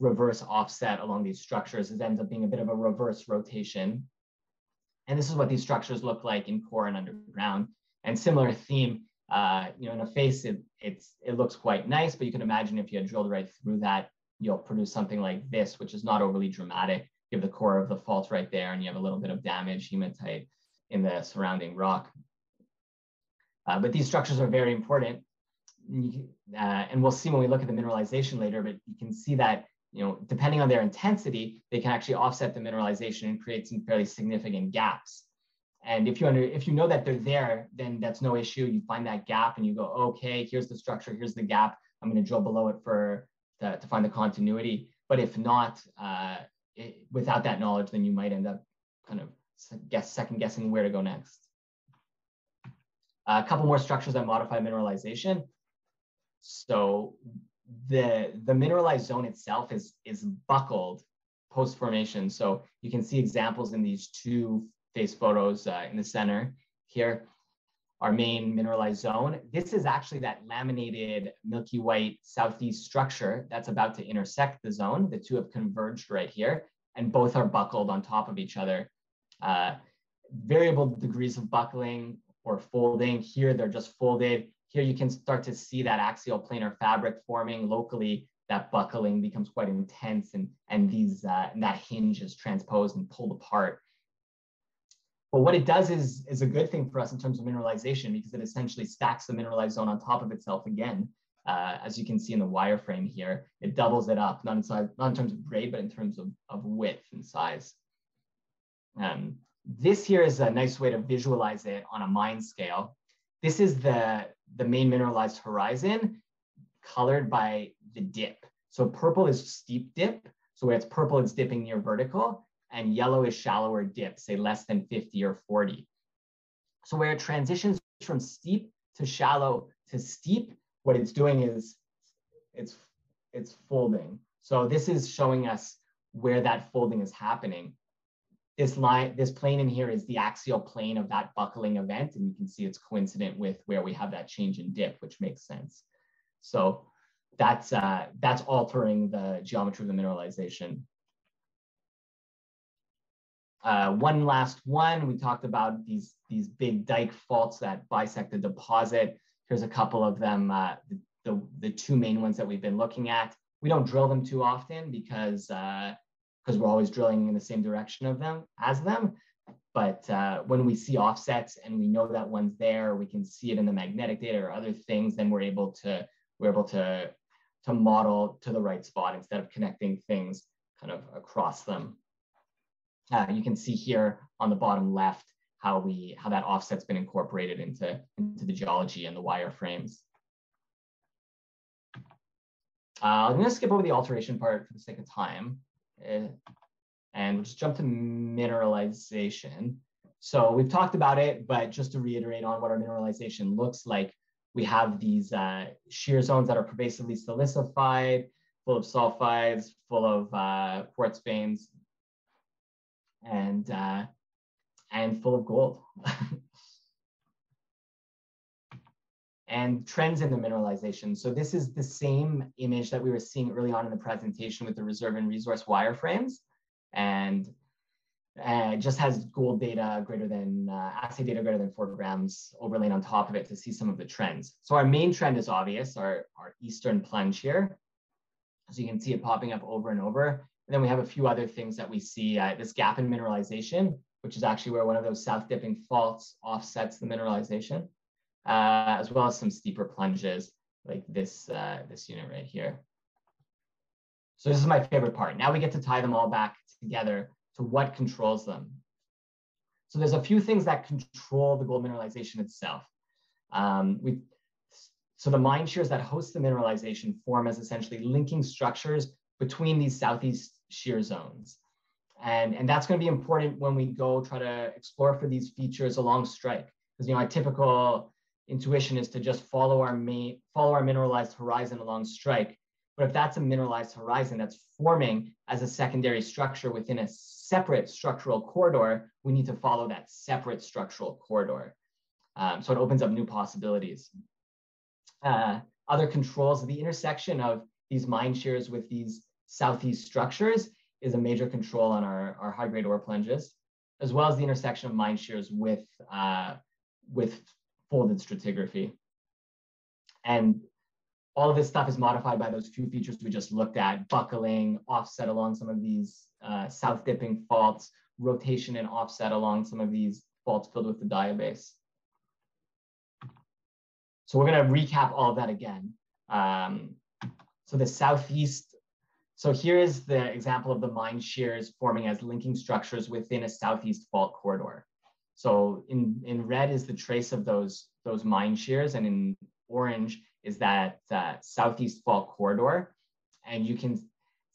reverse offset along these structures. It ends up being a bit of a reverse rotation. And this is what these structures look like in core and underground. And similar theme, uh, you know, in a face, it, it's, it looks quite nice, but you can imagine if you had drilled right through that, you'll produce something like this, which is not overly dramatic. You have the core of the fault right there, and you have a little bit of damage hematite in the surrounding rock. Uh, but these structures are very important. Uh, and we'll see when we look at the mineralization later, but you can see that, you know, depending on their intensity, they can actually offset the mineralization and create some fairly significant gaps. And if you under, if you know that they're there, then that's no issue. You find that gap and you go, okay, here's the structure, here's the gap. I'm going to drill below it for to, to find the continuity. But if not, uh, it, without that knowledge, then you might end up kind of guess second guessing where to go next. a couple more structures that modify mineralization. So the, the mineralized zone itself is, is buckled post formation. So you can see examples in these two face photos uh, in the center here, our main mineralized zone. This is actually that laminated milky white southeast structure that's about to intersect the zone. The two have converged right here and both are buckled on top of each other. Uh, variable degrees of buckling or folding. Here they're just folded. Here you can start to see that axial planar fabric forming locally. That buckling becomes quite intense and, and, these, uh, and that hinge is transposed and pulled apart. But what it does is, is a good thing for us in terms of mineralization because it essentially stacks the mineralized zone on top of itself again. Uh, as you can see in the wireframe here, it doubles it up, not in, size, not in terms of grade, but in terms of, of width and size. Um, this here is a nice way to visualize it on a mine scale. This is the, the main mineralized horizon colored by the dip. So purple is steep dip. So where it's purple, it's dipping near vertical and yellow is shallower dip, say less than 50 or 40. So where it transitions from steep to shallow to steep, what it's doing is it's, it's folding. So this is showing us where that folding is happening this line, this plane in here is the axial plane of that buckling event. And you can see it's coincident with where we have that change in dip, which makes sense. So that's, uh, that's altering the geometry of the mineralization. Uh, one last one, we talked about these, these big dike faults that bisect the deposit. Here's a couple of them, uh, the, the, the, two main ones that we've been looking at. We don't drill them too often because uh, because we're always drilling in the same direction of them as them. But uh, when we see offsets and we know that one's there, we can see it in the magnetic data or other things, then we're able to we're able to to model to the right spot instead of connecting things kind of across them. Uh, you can see here on the bottom left how we how that offset's been incorporated into, into the geology and the wireframes. Uh, I'm going to skip over the alteration part for the sake of time. Eh, and we'll just jump to mineralization. So we've talked about it, but just to reiterate on what our mineralization looks like, we have these uh, shear zones that are pervasively silicified, full of sulfides, full of uh, quartz veins, and, uh, and full of gold. [laughs] and trends in the mineralization. So this is the same image that we were seeing early on in the presentation with the reserve and resource wireframes. And uh, just has gold data greater than, uh, assay data greater than four grams overlaid on top of it to see some of the trends. So our main trend is obvious, our, our eastern plunge here. So you can see it popping up over and over. And then we have a few other things that we see, uh, this gap in mineralization, which is actually where one of those south dipping faults offsets the mineralization uh, as well as some steeper plunges like this, uh, this unit right here. So this is my favorite part. Now we get to tie them all back together to what controls them. So there's a few things that control the gold mineralization itself. Um, we, so the mine shears that host the mineralization form as essentially linking structures between these southeast shear zones. And, and that's going to be important when we go try to explore for these features along strike. Because you know, a typical intuition is to just follow our main, follow our mineralized horizon along strike. But if that's a mineralized horizon that's forming as a secondary structure within a separate structural corridor, we need to follow that separate structural corridor. Um, so it opens up new possibilities. Uh, other controls, the intersection of these mine shears with these southeast structures is a major control on our, our high grade ore plunges, as well as the intersection of mine shears with, uh, with folded stratigraphy. And all of this stuff is modified by those few features we just looked at, buckling, offset along some of these uh, south dipping faults, rotation and offset along some of these faults filled with the diabase. So we're gonna recap all of that again. Um, so the southeast, so here is the example of the mine shears forming as linking structures within a southeast fault corridor. So in, in red is the trace of those, those mine shears and in orange is that uh, southeast fault corridor. And you can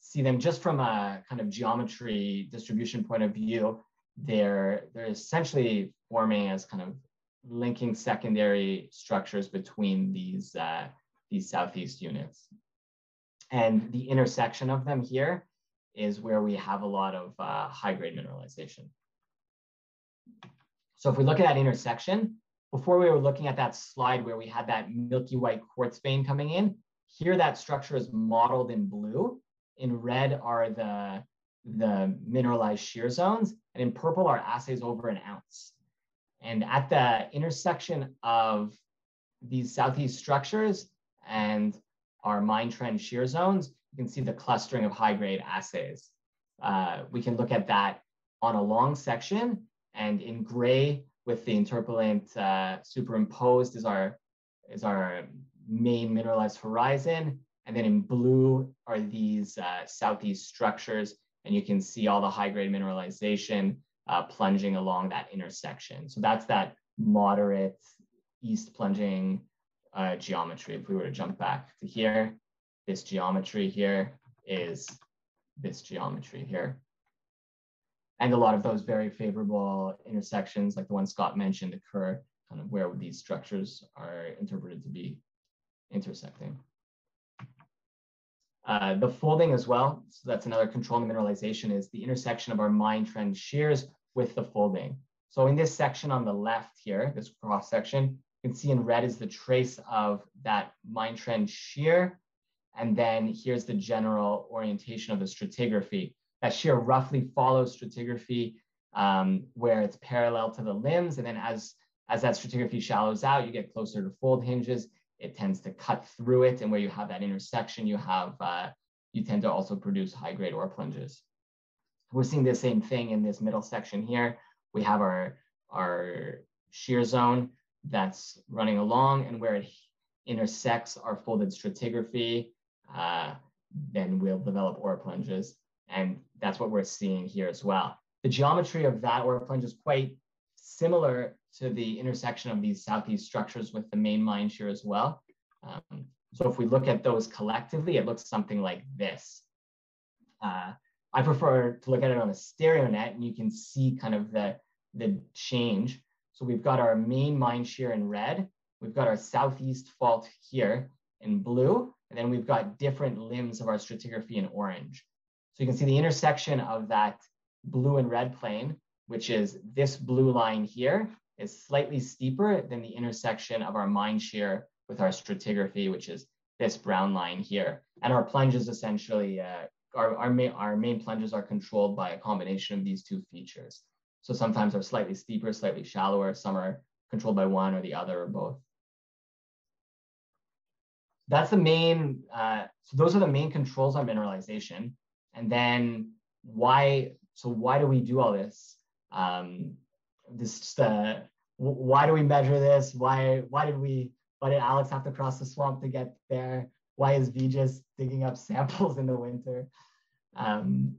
see them just from a kind of geometry distribution point of view. They're, they're essentially forming as kind of linking secondary structures between these, uh, these southeast units. And the intersection of them here is where we have a lot of uh, high grade mineralization. So if we look at that intersection, before we were looking at that slide where we had that milky white quartz vein coming in, here that structure is modeled in blue. In red are the, the mineralized shear zones, and in purple are assays over an ounce. And at the intersection of these southeast structures and our mine trend shear zones, you can see the clustering of high grade assays. Uh, we can look at that on a long section and in gray with the interpolant uh, superimposed is our, is our main mineralized horizon. And then in blue are these uh, southeast structures and you can see all the high grade mineralization uh, plunging along that intersection. So that's that moderate east plunging uh, geometry. If we were to jump back to here, this geometry here is this geometry here. And a lot of those very favorable intersections, like the one Scott mentioned, occur kind of where these structures are interpreted to be intersecting. Uh, the folding as well, so that's another controlling mineralization, is the intersection of our mine trend shears with the folding. So in this section on the left here, this cross section, you can see in red is the trace of that mine trend shear. And then here's the general orientation of the stratigraphy. That shear roughly follows stratigraphy um, where it's parallel to the limbs. And then as, as that stratigraphy shallows out, you get closer to fold hinges it tends to cut through it. And where you have that intersection, you have, uh, you tend to also produce high grade ore plunges. We're seeing the same thing in this middle section here. We have our, our shear zone that's running along and where it intersects our folded stratigraphy, uh, then we'll develop ore plunges. And that's what we're seeing here as well. The geometry of that ore plunge is quite similar to the intersection of these southeast structures with the main mine shear as well. Um, so if we look at those collectively, it looks something like this. Uh, I prefer to look at it on a stereo net and you can see kind of the, the change. So we've got our main mine shear in red, we've got our southeast fault here in blue, and then we've got different limbs of our stratigraphy in orange. So you can see the intersection of that blue and red plane, which is this blue line here, is slightly steeper than the intersection of our mine shear with our stratigraphy, which is this brown line here. And our plunges essentially, uh, our, our, main, our main plunges are controlled by a combination of these two features. So sometimes they're slightly steeper, slightly shallower. Some are controlled by one or the other or both. That's the main, uh, so those are the main controls on mineralization. And then why, so why do we do all this? Um, this uh, why do we measure this? Why why did we why did Alex have to cross the swamp to get there? Why is V just digging up [laughs] samples in the winter? Um,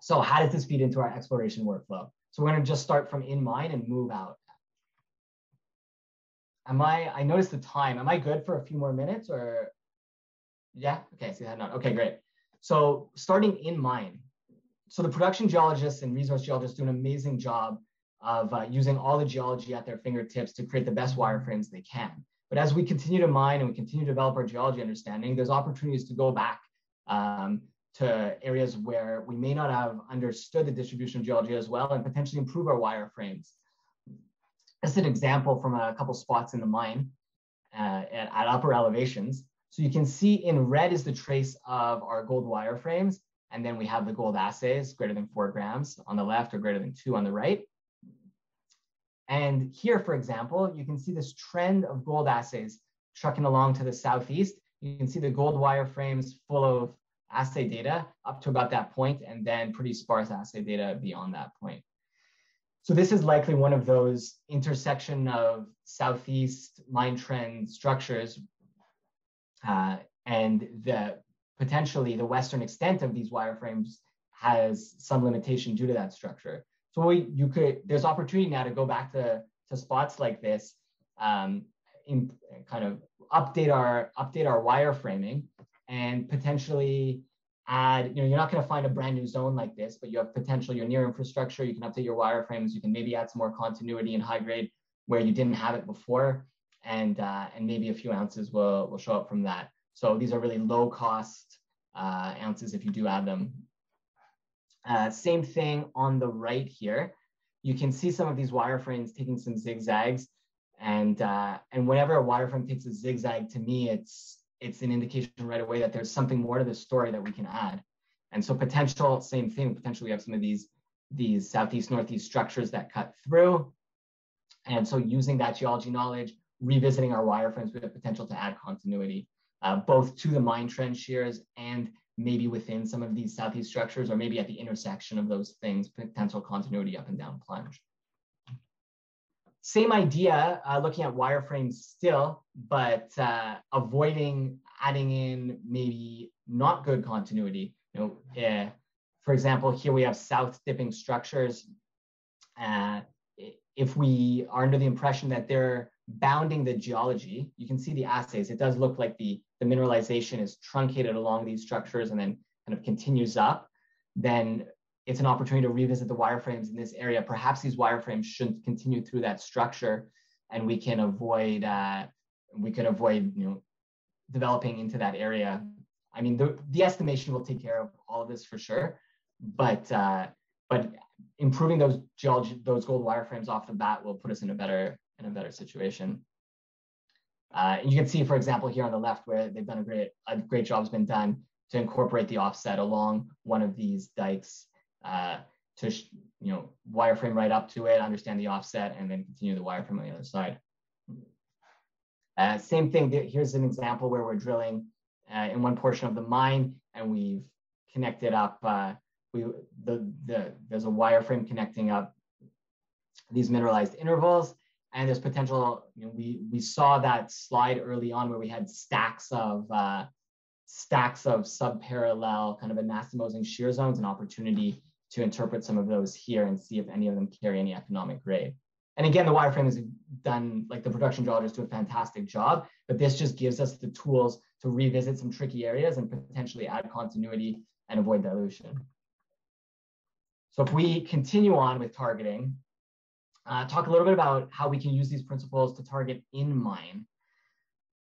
so how does this feed into our exploration workflow? So we're gonna just start from in mine and move out. Am I, I noticed the time. Am I good for a few more minutes or? Yeah, okay, see that not. Okay, great. So starting in mine. So the production geologists and resource geologists do an amazing job of uh, using all the geology at their fingertips to create the best wireframes they can. But as we continue to mine and we continue to develop our geology understanding, there's opportunities to go back um, to areas where we may not have understood the distribution of geology as well and potentially improve our wireframes. This is an example from a couple spots in the mine uh, at, at, upper elevations. So you can see in red is the trace of our gold wireframes. And then we have the gold assays greater than four grams on the left or greater than two on the right. And here, for example, you can see this trend of gold assays trucking along to the southeast. You can see the gold wireframes full of assay data up to about that point, and then pretty sparse assay data beyond that point. So this is likely one of those intersection of southeast mine trend structures uh, and the potentially the western extent of these wireframes has some limitation due to that structure. So we, you could there's opportunity now to go back to, to spots like this, um, in kind of update our update our wireframing and potentially add, you know, you're not going to find a brand new zone like this, but you have potential, you're near infrastructure, you can update your wireframes, you can maybe add some more continuity and high grade where you didn't have it before, and uh, and maybe a few ounces will, will show up from that. So these are really low cost uh, ounces if you do add them. Uh, same thing on the right here. You can see some of these wireframes taking some zigzags and uh, and whenever a wireframe takes a zigzag to me, it's it's an indication right away that there's something more to the story that we can add. And so potential, same thing, potentially we have some of these, these southeast northeast structures that cut through. And so using that geology knowledge, revisiting our wireframes with the potential to add continuity, uh, both to the mine trend shears and maybe within some of these southeast structures, or maybe at the intersection of those things, potential continuity up and down plunge. Same idea, uh, looking at wireframes still, but uh, avoiding adding in maybe not good continuity. You know, uh, for example, here we have south dipping structures. Uh, if we are under the impression that they're bounding the geology, you can see the assays. It does look like the, the mineralization is truncated along these structures and then kind of continues up. Then it's an opportunity to revisit the wireframes in this area. Perhaps these wireframes shouldn't continue through that structure, and we can avoid uh, we could avoid you know developing into that area. I mean, the, the estimation will take care of all of this for sure, but uh, but improving those geology those gold wireframes off the bat will put us in a better in a better situation. Uh, and you can see, for example, here on the left where they've done a great a great job has been done to incorporate the offset along one of these dikes uh, to you know wireframe right up to it, understand the offset, and then continue the wireframe on the other side. Uh, same thing. Here's an example where we're drilling uh, in one portion of the mine, and we've connected up. Uh, we the the there's a wireframe connecting up these mineralized intervals, and there's potential. You know, we we saw that slide early on where we had stacks of uh, stacks of subparallel kind of anastomosing shear zones, and opportunity to interpret some of those here and see if any of them carry any economic grade. And again, the wireframe has done, like the production geologists do a fantastic job, but this just gives us the tools to revisit some tricky areas and potentially add continuity and avoid dilution. So if we continue on with targeting, uh, talk a little bit about how we can use these principles to target in mine.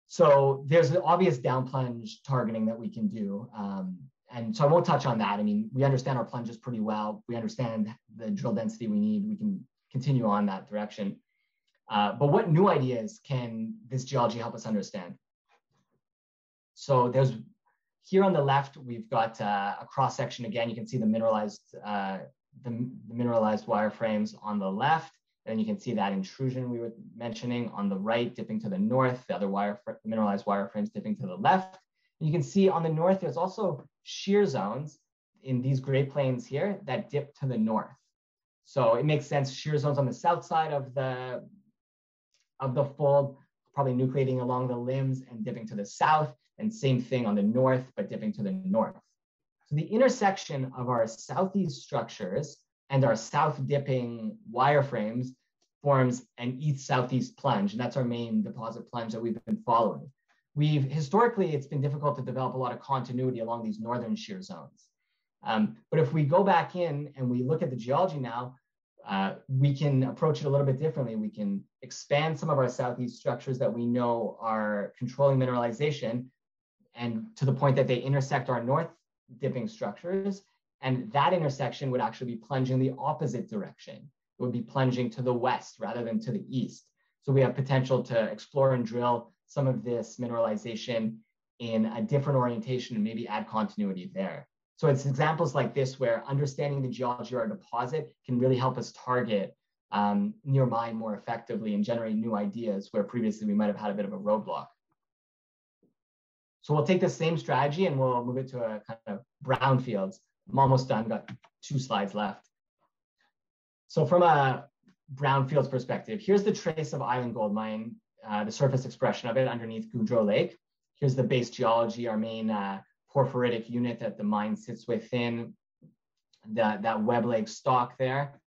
So there's the obvious down plunge targeting that we can do. Um, and so I won't touch on that. I mean, we understand our plunges pretty well. We understand the drill density we need. We can continue on that direction. Uh, but what new ideas can this geology help us understand? So there's here on the left, we've got uh, a cross section again. You can see the mineralized uh, the, the, mineralized wireframes on the left. And you can see that intrusion we were mentioning on the right, dipping to the north, the other wire mineralized wireframes dipping to the left. And you can see on the north, there's also shear zones in these gray planes here that dip to the north. So it makes sense, shear zones on the south side of the, of the fold, probably nucleating along the limbs and dipping to the south, and same thing on the north, but dipping to the north. So the intersection of our southeast structures and our south dipping wireframes forms an east-southeast plunge, and that's our main deposit plunge that we've been following we've historically, it's been difficult to develop a lot of continuity along these northern shear zones. Um, but if we go back in and we look at the geology now, uh, we can approach it a little bit differently. We can expand some of our southeast structures that we know are controlling mineralization and to the point that they intersect our north dipping structures. And that intersection would actually be plunging the opposite direction. It would be plunging to the west rather than to the east. So we have potential to explore and drill some of this mineralization in a different orientation and maybe add continuity there. So it's examples like this where understanding the geology of our deposit can really help us target um, near mine more effectively and generate new ideas where previously we might have had a bit of a roadblock. So we'll take the same strategy and we'll move it to a kind of brownfields. I'm almost done, got two slides left. So from a brownfields perspective, here's the trace of Island Gold Mine, uh, the surface expression of it underneath Goudreau Lake. Here's the base geology, our main uh, porphyritic unit that the mine sits within, that, that Webb Lake stock there.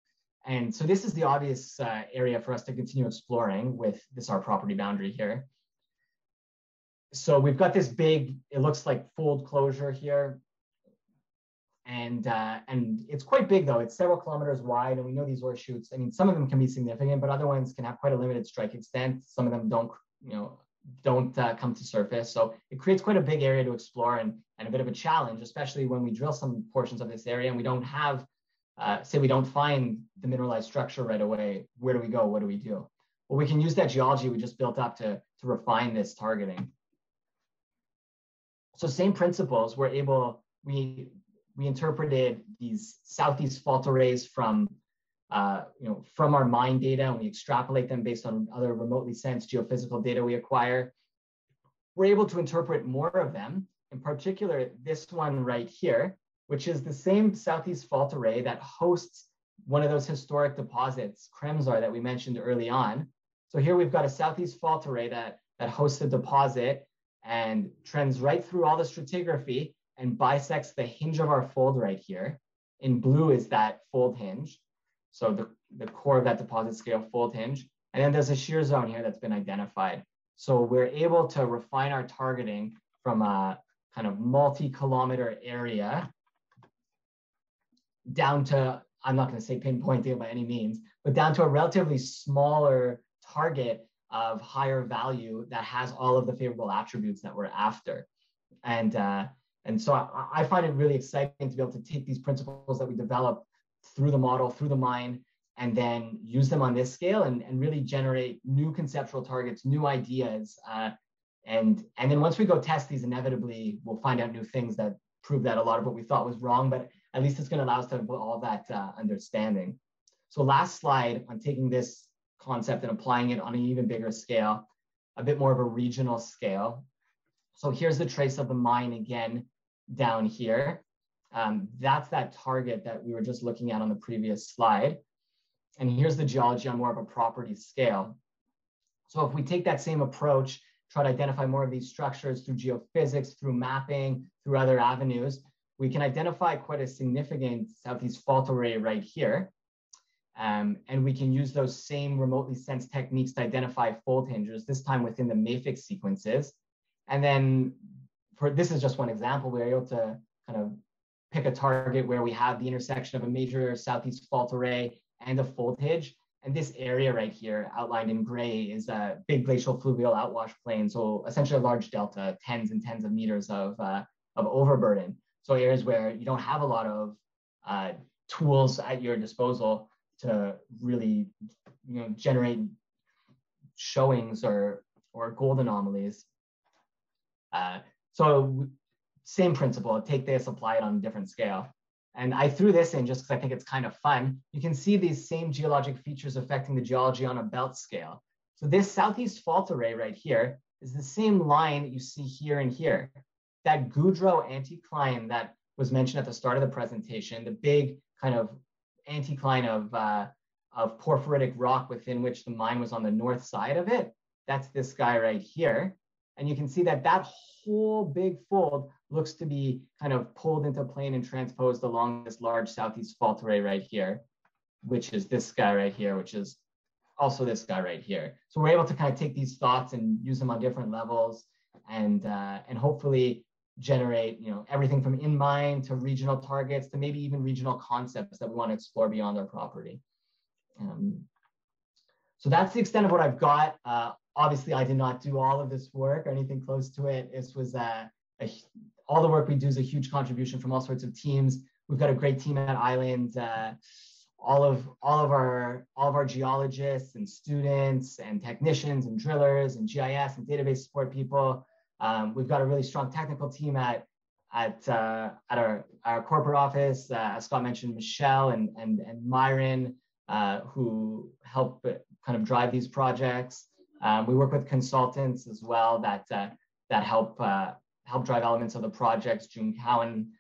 And so this is the obvious uh, area for us to continue exploring with this our property boundary here. So we've got this big, it looks like fold closure here. And, uh, and it's quite big though, it's several kilometers wide and we know these ore shoots, I mean, some of them can be significant, but other ones can have quite a limited strike extent. Some of them don't, you know, don't uh, come to surface. So it creates quite a big area to explore and, and a bit of a challenge, especially when we drill some portions of this area and we don't have, uh, say we don't find the mineralized structure right away. Where do we go? What do we do? Well, we can use that geology we just built up to, to refine this targeting. So same principles, we're able, we, we interpreted these southeast fault arrays from uh, you know, from our mine data and we extrapolate them based on other remotely sensed geophysical data we acquire, we're able to interpret more of them, in particular this one right here, which is the same southeast fault array that hosts one of those historic deposits, Kremzar, that we mentioned early on. So here we've got a southeast fault array that, that hosts a deposit and trends right through all the stratigraphy and bisects the hinge of our fold right here. In blue is that fold hinge. So the, the core of that deposit scale fold hinge. And then there's a shear zone here that's been identified. So we're able to refine our targeting from a kind of multi-kilometer area down to, I'm not going to say pinpointing by any means, but down to a relatively smaller target of higher value that has all of the favorable attributes that we're after. And, uh, and so I, I find it really exciting to be able to take these principles that we develop through the model, through the mine, and then use them on this scale and, and really generate new conceptual targets, new ideas. Uh, and, and then once we go test these, inevitably we'll find out new things that prove that a lot of what we thought was wrong, but at least it's gonna allow us to have all that uh, understanding. So last slide on taking this concept and applying it on an even bigger scale, a bit more of a regional scale. So here's the trace of the mine again down here. Um, that's that target that we were just looking at on the previous slide. And here's the geology on more of a property scale. So if we take that same approach, try to identify more of these structures through geophysics, through mapping, through other avenues, we can identify quite a significant southeast fault array right here. Um, and we can use those same remotely sensed techniques to identify fold hinges, this time within the mafic sequences. And then for this is just one example, we're able to kind of pick a target where we have the intersection of a major southeast fault array and a hinge. And this area right here, outlined in gray, is a big glacial fluvial outwash plain. So essentially a large delta, tens and tens of meters of, uh, of overburden. So areas where you don't have a lot of uh, tools at your disposal to really you know, generate showings or, or gold anomalies. Uh, so same principle, take this, apply it on a different scale. And I threw this in just because I think it's kind of fun. You can see these same geologic features affecting the geology on a belt scale. So this southeast fault array right here is the same line that you see here and here. That Goudreau anticline that was mentioned at the start of the presentation, the big kind of anticline of, uh, of porphyritic rock within which the mine was on the north side of it, that's this guy right here. And you can see that that whole big fold looks to be kind of pulled into plane and transposed along this large southeast fault array right here, which is this guy right here, which is also this guy right here. So we're able to kind of take these thoughts and use them on different levels and, uh, and hopefully generate you know everything from in mind to regional targets to maybe even regional concepts that we want to explore beyond our property. Um, so that's the extent of what I've got. Uh, obviously, I did not do all of this work or anything close to it. This was a, a all the work we do is a huge contribution from all sorts of teams. We've got a great team at Island. Uh, all of all of our all of our geologists and students and technicians and drillers and GIS and database support people. Um, we've got a really strong technical team at at uh, at our our corporate office. Uh, as Scott mentioned, Michelle and and and Myron, uh, who help kind of drive these projects. Um, we work with consultants as well that uh, that help uh, help drive elements of the projects. Jun Cowan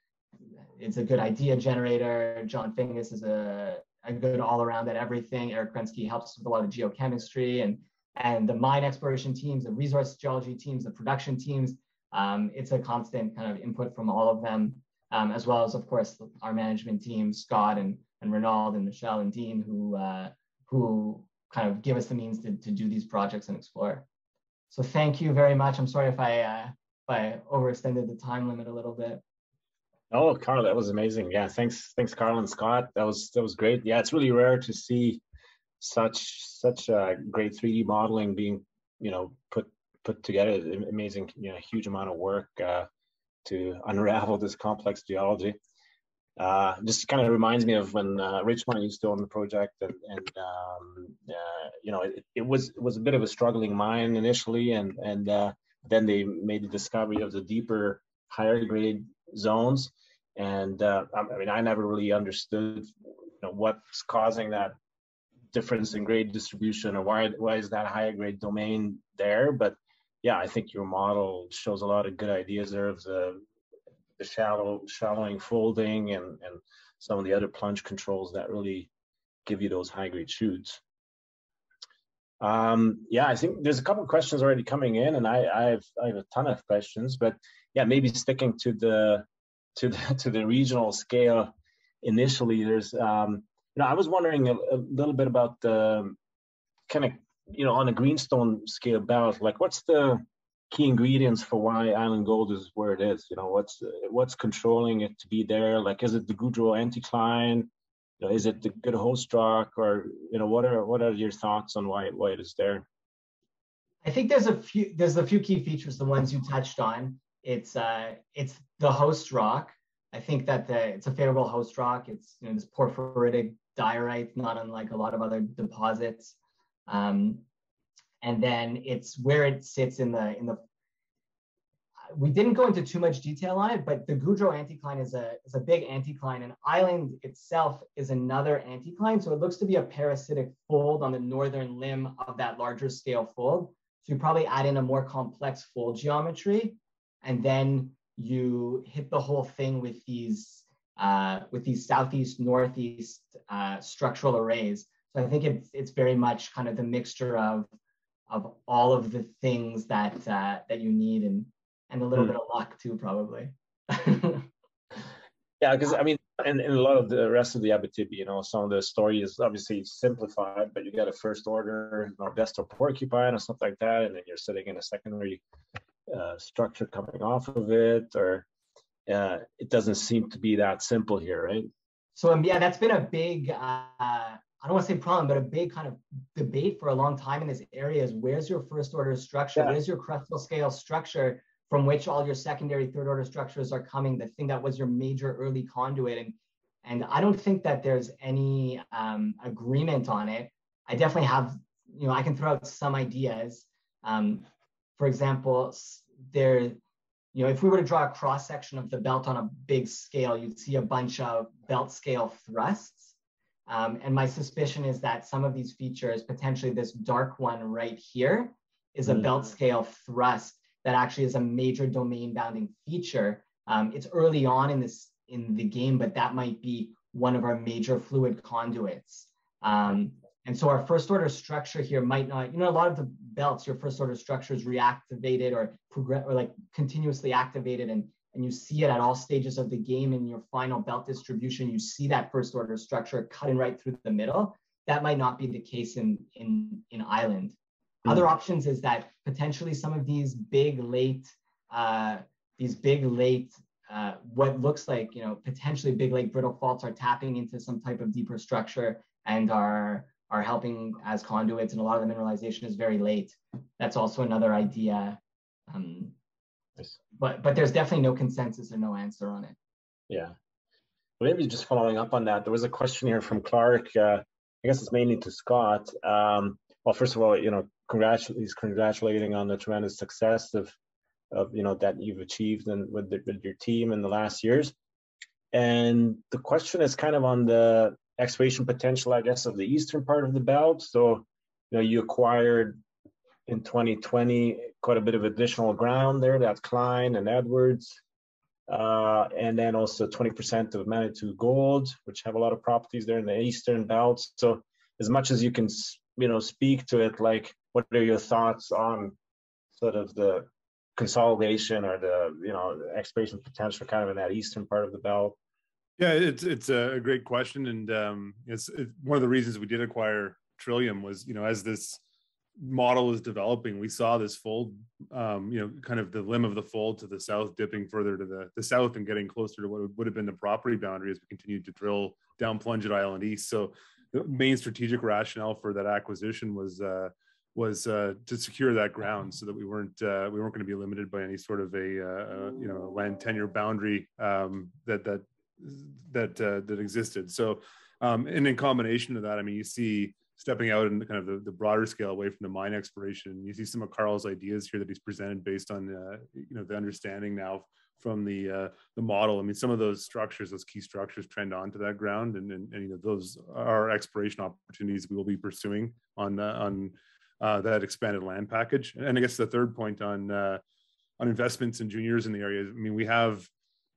is a good idea generator. John Fingus is a, a good all around at everything. Eric Krensky helps with a lot of geochemistry and and the mine exploration teams, the resource geology teams, the production teams. Um, it's a constant kind of input from all of them, um, as well as, of course, our management team, Scott and, and Renald and Michelle and Dean, who, uh, who kind of give us the means to, to do these projects and explore. So thank you very much. I'm sorry if I, uh, if I overextended the time limit a little bit. Oh, Carl, that was amazing. Yeah, thanks, thanks, Carl and Scott. That was that was great. Yeah, it's really rare to see such such uh, great 3D modeling being you know put put together. Amazing, you know, huge amount of work uh, to unravel this complex geology. Uh, just kind of reminds me of when uh, Richmont used to own the project, and, and um, uh, you know, it, it, was was a bit of a struggling mine initially, and and uh, then they made the discovery of the deeper, higher grade zones, and uh, I mean, I never really understood you know, what's causing that difference in grade distribution or why why is that higher grade domain there? But yeah i think your model shows a lot of good ideas there of the the shallow shallowing folding and and some of the other plunge controls that really give you those high grade shoots. Um, yeah i think there's a couple questions already coming in and i i have i have a ton of questions but yeah maybe sticking to the to the [laughs] to the regional scale initially there's um, you know, I was wondering a, a little bit about the kind of, you know, on a greenstone scale belt, like what's the key ingredients for why Island Gold is where it is? You know, what's what's controlling it to be there? Like, is it the Goudreau anticline? You know, is it the good host rock, or you know, what are what are your thoughts on why why it is there? I think there's a few there's a few key features, the ones you touched on. It's uh it's the host rock. I think that the, it's a favorable host rock. It's you know this porphyritic diorite, not unlike a lot of other deposits. Um, and then it's where it sits in the in the. We didn't go into too much detail on it, but the Goudreau anticline is a is a big anticline, and island itself is another anticline. So it looks to be a parasitic fold on the northern limb of that larger scale fold. So you probably add in a more complex fold geometry, and then you hit the whole thing with these uh, with these southeast northeast uh, structural arrays. So I think it's it's very much kind of the mixture of of all of the things that uh, that you need and and a little mm. bit of luck too probably. [laughs] yeah, because I mean, and, and a lot of the rest of the Abitibi, you know, some of the story is obviously simplified, but you got a first order you know, Destor-Porcupine or something like that, and then you're sitting in a secondary uh, structure coming off of it, or uh, it doesn't seem to be that simple here, right? So um, yeah, that's been a big, uh, I don't want to say problem, but a big kind of debate for a long time in this area is where's your first order structure? Yeah. Where's your crustal scale structure from which all your secondary third order structures are coming? The thing that was your major early conduit. And, and I don't think that there's any um, agreement on it. I definitely have, you know, I can throw out some ideas. Um, for example, there, you know, if we were to draw a cross section of the belt on a big scale, you'd see a bunch of belt scale thrusts. Um, and my suspicion is that some of these features, potentially this dark one right here, is a mm. belt scale thrust that actually is a major domain bounding feature. Um, it's early on in this in the game, but that might be one of our major fluid conduits. Um, and so our first order structure here might not, you know, a lot of the belts, your first order structure is reactivated or progress or like continuously activated and, and you see it at all stages of the game in your final belt distribution, you see that first order structure cutting right through the middle. That might not be the case in, in, in Island. Mm-hmm. Other options is that potentially some of these big late, uh, these big late uh, what looks like you know potentially big lake brittle faults are tapping into some type of deeper structure and are are helping as conduits, and a lot of the mineralization is very late. That's also another idea. Um. But but there's definitely no consensus or no answer on it. Yeah. Well, maybe just following up on that, there was a question here from Clark. Uh, I guess it's mainly to Scott. Um, well, first of all, you know, congratu- he's congratulating on the tremendous success of of you know that you've achieved and with, the, with your team in the last years. And the question is kind of on the exploration potential, I guess, of the eastern part of the belt. So, you know, you acquired in 2020 quite a bit of additional ground there. That's Cline and Edwards. Uh, and then also 20% of Manitou Gold, which have a lot of properties there in the eastern belt. So, as much as you can, you know, speak to it, like, what are your thoughts on sort of the consolidation or the you know exploration potential kind of in that eastern part of the belt yeah, it's it's a great question, and um, it's, it's one of the reasons we did acquire Trillium was you know as this model is developing, we saw this fold, um, you know, kind of the limb of the fold to the south, dipping further to the, the south and getting closer to what would have been the property boundary as we continued to drill down plunge at Island East. So the main strategic rationale for that acquisition was uh, was uh, to secure that ground so that we weren't uh, we weren't going to be limited by any sort of a, uh, you know land tenure boundary um, that that that uh, that existed. So, um, and in combination of that, I mean, you see stepping out in kind of the, the, broader scale away from the mine exploration. You see some of Carl's ideas here that he's presented based on uh, you know the understanding now from the uh, the model. I mean, some of those structures, those key structures, trend onto that ground, and and, and you know those are exploration opportunities we will be pursuing on uh, on uh, that expanded land package. And I guess the third point on uh, on investments in juniors in the area. I mean, we have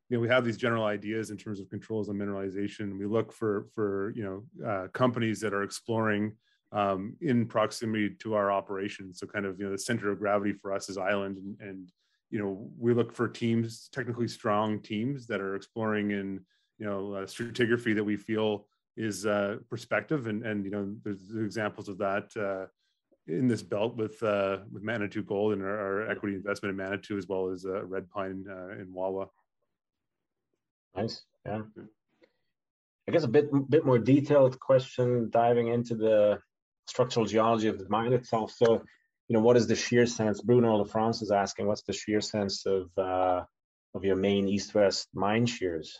you know we have these general ideas in terms of controls on mineralization. We look for for you know uh, companies that are exploring um, in proximity to our operations. So kind of you know the center of gravity for us is island and, and you know we look for teams technically strong teams that are exploring in you know uh, stratigraphy that we feel is uh, perspective. And and you know there's examples of that uh, in this belt with uh, with Manitou Gold and our, our, equity investment in Manitou as well as uh, Red Pine uh, in Wawa. Nice. Yeah. I guess a bit bit more detailed question diving into the structural geology of the mine itself. So, you know, what is the shear sense? Bruno Lafrance is asking, what's the shear sense of uh, of your main east-west mine shears?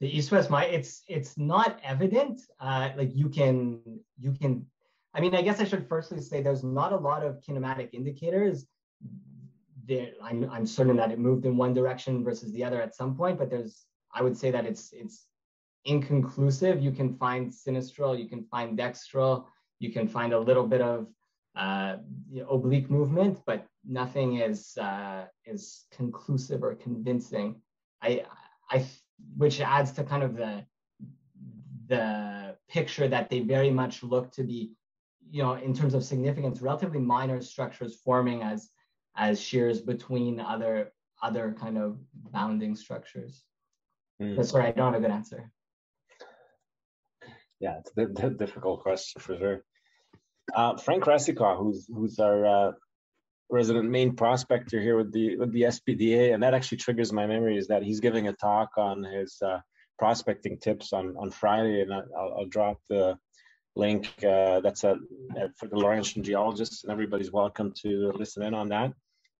The east-west mine, it's it's not evident. Uh, like you can you can. I mean, I guess I should firstly say there's not a lot of kinematic indicators there, I'm, I'm certain that it moved in one direction versus the other at some point, but there's, I would say that it's, it's inconclusive. You can find sinistral, you can find dextral, you can find a little bit of uh, you know, oblique movement, but nothing is uh, is conclusive or convincing. I, I, which adds to kind of the the picture that they very much look to be, you know, in terms of significance, relatively minor structures forming as as shears between other other kind of bounding structures. Mm. But sorry, I don't have a good answer. Yeah, it's a difficult question for sure. Uh, Frank Racicot, who's who's our uh, resident main prospector here with the with the SPDA, and that actually triggers my memory is that he's giving a talk on his uh, prospecting tips on on Friday, and I'll, I'll drop the link. Uh, that's a, for the Laurentian geologists, and everybody's welcome to listen in on that.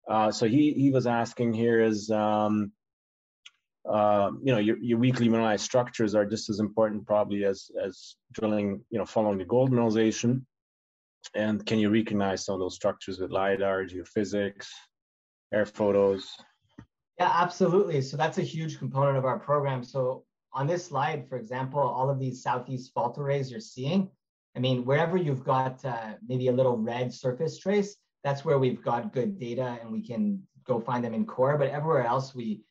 Uh, so he he was asking here is um, uh, you know your, your weakly mineralized structures are just as important probably as as drilling you know following the gold mineralization. And can you recognize some of those structures with lidar geophysics air photos? Yeah absolutely. So that's a huge component of our program. So on this slide for example all of these southeast fault arrays you're seeing i mean wherever you've got uh, maybe a little red surface trace that's where we've got good data and we can go find them in core. But everywhere else, we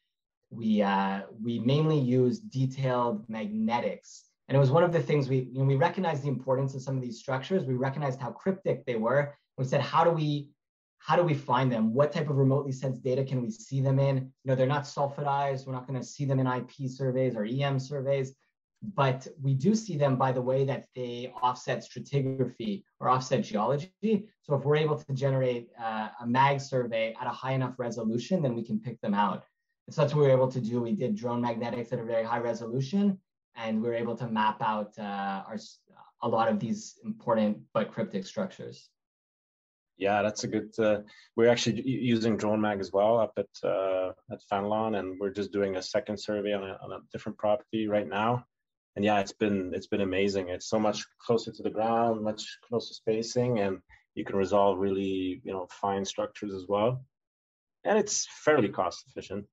we uh, we mainly use detailed magnetics. And it was one of the things we you know, we recognized the importance of some of these structures. We recognized how cryptic they were. We said, how do we how do we find them? What type of remotely sensed data can we see them in? You know, they're not sulfidized. We're not going to see them in IP surveys or EM surveys but we do see them by the way that they offset stratigraphy or offset geology. So if we're able to generate uh, a mag survey at a high enough resolution, then we can pick them out. And so that's what we were able to do. We did drone magnetics at a very high resolution, and we were able to map out uh, our, a lot of these important but cryptic structures. Yeah, that's a good. Uh, we're actually using drone mag as well up at uh, at Fenelon, and we're just doing a second survey on a, on a different property right now and yeah, it's been it's been amazing. It's so much closer to the ground, much closer spacing, and you can resolve really you know fine structures as well. and it's fairly cost efficient.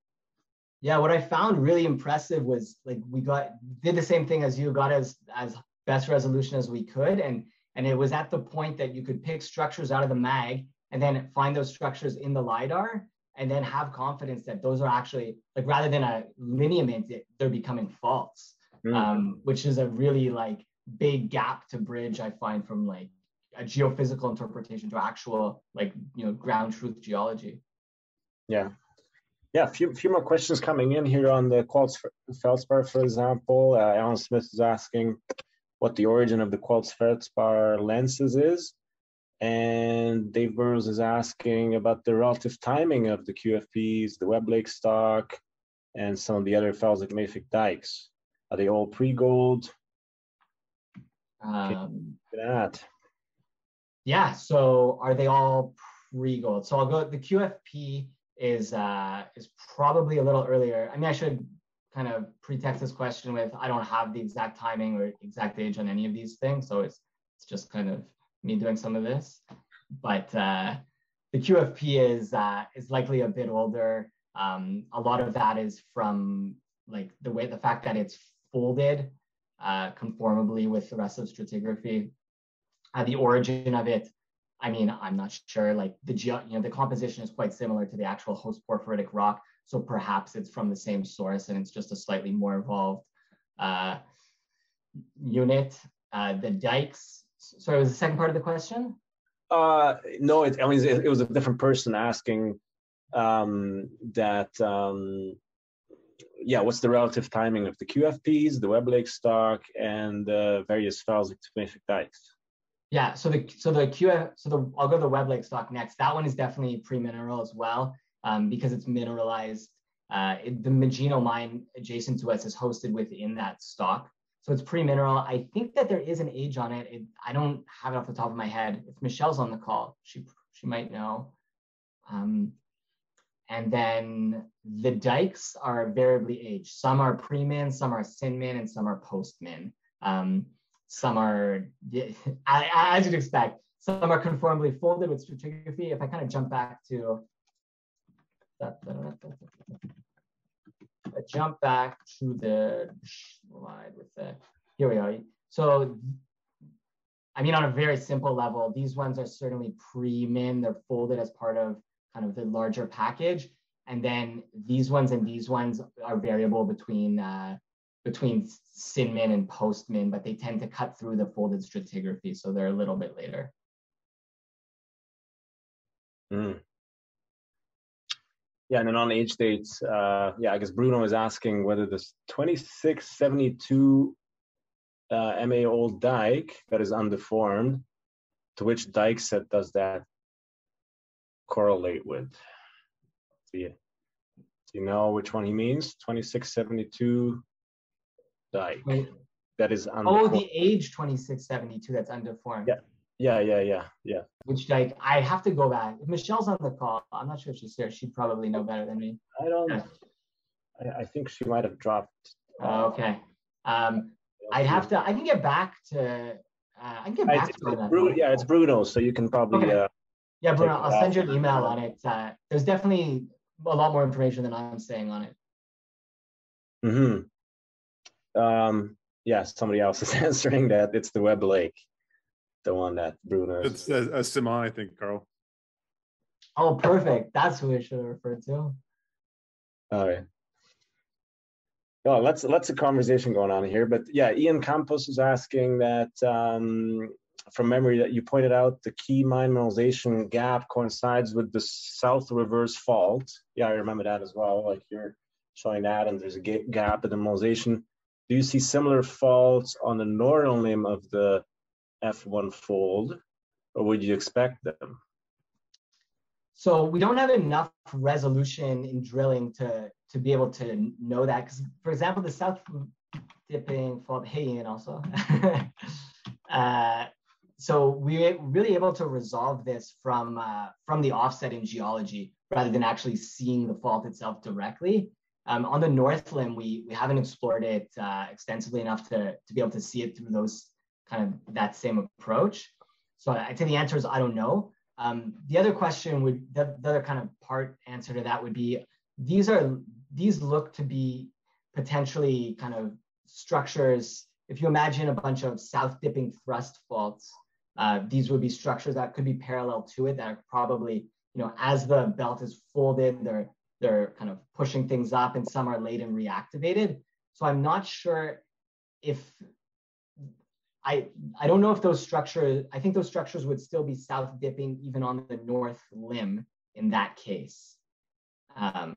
Yeah, what I found really impressive was like we got did the same thing as you got as as best resolution as we could, and and it was at the point that you could pick structures out of the mag and then find those structures in the lidar, and then have confidence that those are actually like rather than a lineament, they're becoming faults, mm. um, which is a really like big gap to bridge. I find from like a geophysical interpretation to actual like you know ground truth geology. Yeah, yeah, a few, few more questions coming in here on the quartz feldspar, for example. Uh, Alan Smith is asking what the origin of the quartz feldspar lenses is. And Dave Burrows is asking about the relative timing of the QFPs, the Webb Lake stock, and some of the other felsic mafic dikes. Are they all pre-gold? Um, that. Yeah, so are they all pre-gold? So I'll go, the QFP is uh, is probably a little earlier. I mean, I should kind of pretext this question with I don't have the exact timing or exact age on any of these things, so it's it's just kind of me doing some of this. But uh, the QFP is uh, is likely a bit older. Um, a lot of that is from like the way the fact that it's folded uh, conformably with the rest of stratigraphy. Uh, the origin of it I mean, I'm not sure. Like the you know, the composition is quite similar to the actual host porphyritic rock, so perhaps it's from the same source and it's just a slightly more evolved uh, unit. Uh, the dikes. Sorry, was the second part of the question? Uh, no, it, I mean it, it was a different person asking um, that. Um, yeah, what's the relative timing of the QFPs, the Webb Lake stock, and the various felsic dikes? Yeah, so the so the Q so the I'll go to the Webb Lake stock next. That one is definitely pre-mineral as well, um, because it's mineralized. Uh, it, the Magino mine adjacent to us is hosted within that stock, so it's pre-mineral. I think that there is an age on it. it. I don't have it off the top of my head. If Michelle's on the call, she she might know. Um, and then the dikes are variably aged. Some are pre-min, some are syn-min, and some are post-min. Um, some are, [laughs] as you'd expect, some are conformably folded with stratigraphy. If I kind of jump back to, I jump back to the slide with the, here we are. So, I mean, on a very simple level, these ones are certainly pre-min. They're folded as part of kind of the larger package. And then these ones and these ones are variable between uh, between Synmin and Postmin, but they tend to cut through the folded stratigraphy, so they're a little bit later. Mm. Yeah, and then on age dates, uh, yeah, I guess Bruno is asking whether this 2672 uh, MA old dike that is undeformed, to which dike set does that correlate with? Do you, do you know which one he means? 2672 dike that is undeformed. Oh, the age 2672 that's undeformed. Yeah. Yeah, yeah, yeah, yeah. Which like I have to go back. If Michelle's on the call, I'm not sure if she's here. She'd probably know better than me. I don't. Yeah. I, I, think she might have dropped. Uh, okay. Um, I'd have to. I can get back to. Uh, I can get back to that. Bruno, yeah, it's Bruno, so you can probably. Okay. Uh, yeah, Bruno, I'll send you an email on it. Uh, there's definitely a lot more information than I'm saying on it. Hmm. Um, yeah, somebody else is [laughs] answering that. It's the Webb Lake, the one that Bruno. It's a, a Simon, I think, Carl. Oh, perfect. That's who I should have referred to. All right. Well, let's let's a conversation going on here, but yeah, Ian Campos is asking that um, from memory that you pointed out the key mine mineralization gap coincides with the south reverse fault. Yeah, I remember that as well. Like you're showing that, and there's a gap in the mineralization. Do you see similar faults on the northern limb of the F1 fold, or would you expect them? So we don't have enough resolution in drilling to, to be able to know that. Because, for example, the south dipping fault, hey, Ian, also. [laughs] uh, so we're really able to resolve this from, uh, from the offset in geology rather than actually seeing the fault itself directly. Um, on the north limb, we, we haven't explored it uh, extensively enough to, to be able to see it through those kind of that same approach. So I'd say the answer is I don't know. Um, the other question would, the, the other kind of part answer to that would be, these are, these look to be potentially kind of structures. If you imagine a bunch of south dipping thrust faults, uh, these would be structures that could be parallel to it that are probably, you know, as the belt is folded, they're they're kind of pushing things up and some are late and reactivated. So I'm not sure if I I don't know if those structures, I think those structures would still be south dipping even on the north limb in that case. Um,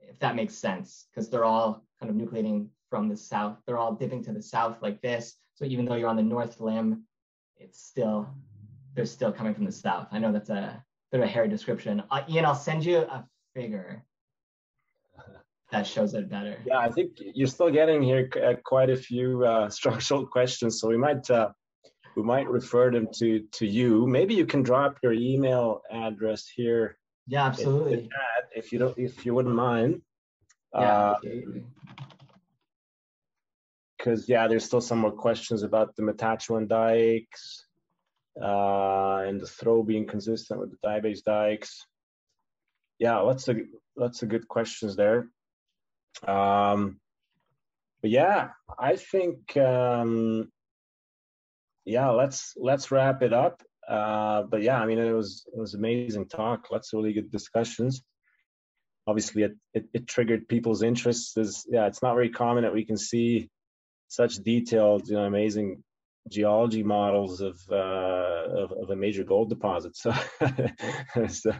if that makes sense, because they're all kind of nucleating from the south. They're all dipping to the south like this. So even though you're on the north limb, it's still, they're still coming from the south. I know that's a bit of a hairy description. Uh, Ian, I'll send you a figure [laughs] that shows it better. Yeah, I think you're still getting here uh, quite a few uh, [laughs] structural questions, so we might uh, we might refer them to to you. Maybe you can drop your email address here. Yeah, absolutely. If you don't, if you wouldn't mind. Yeah, Because yeah, there's still some more questions about the Matachewan dikes uh, and the throw being consistent with the diabase dikes. Yeah, lots of lots of good questions there. Um, but yeah, I think um, yeah, let's let's wrap it up. Uh, but yeah, I mean, it was it was amazing talk. Lots of really good discussions. Obviously, it, it, it triggered people's interests. Yeah, it's not very common that we can see such detailed, you know, amazing geology models of uh, of, of, a major gold deposit. So, [laughs] so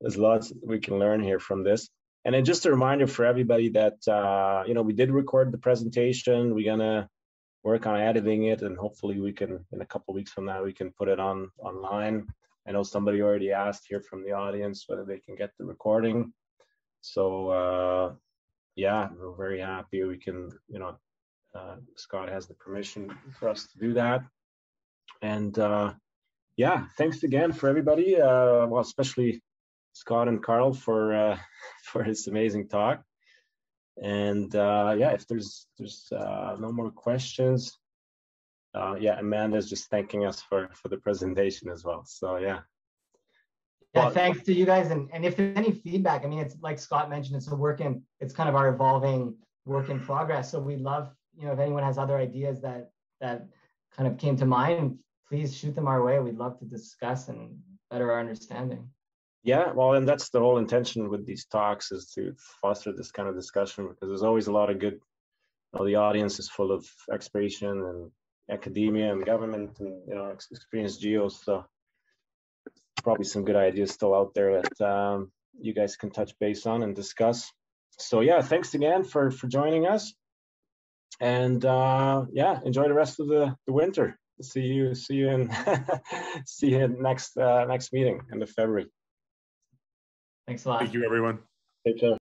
there's lots we can learn here from this. And then just a reminder for everybody that, uh, you know, we did record the presentation. We're gonna work on editing it and hopefully we can, in a couple weeks from now, we can put it on online. I know somebody already asked here from the audience whether they can get the recording. So uh, yeah, we're very happy we can, you know, uh, Scott has the permission for us to do that. And uh, yeah, thanks again for everybody. Uh, well, especially Scott and Carl for uh, [laughs] for this amazing talk. And uh, yeah, if there's there's uh, no more questions, yeah, Amanda's just thanking us for for the presentation as well. So yeah. Yeah, thanks to you guys. And, and if there's any feedback, I mean, it's like Scott mentioned, it's a work in, it's kind of our evolving work in progress. So we'd love, you know, if anyone has other ideas that that kind of came to mind, please shoot them our way. We'd love to discuss and better our understanding. Yeah, well, and that's the whole intention with these talks is to foster this kind of discussion because there's always a lot of good. You know, the audience is full of exploration and academia and government and you know experienced geos. So probably some good ideas still out there that um, you guys can touch base on and discuss. So yeah, thanks again for for joining us, and uh, yeah, enjoy the rest of the, the winter. See you see you in [laughs] see you next uh, next meeting in the February. Thanks a lot. Thank you, everyone. Take care.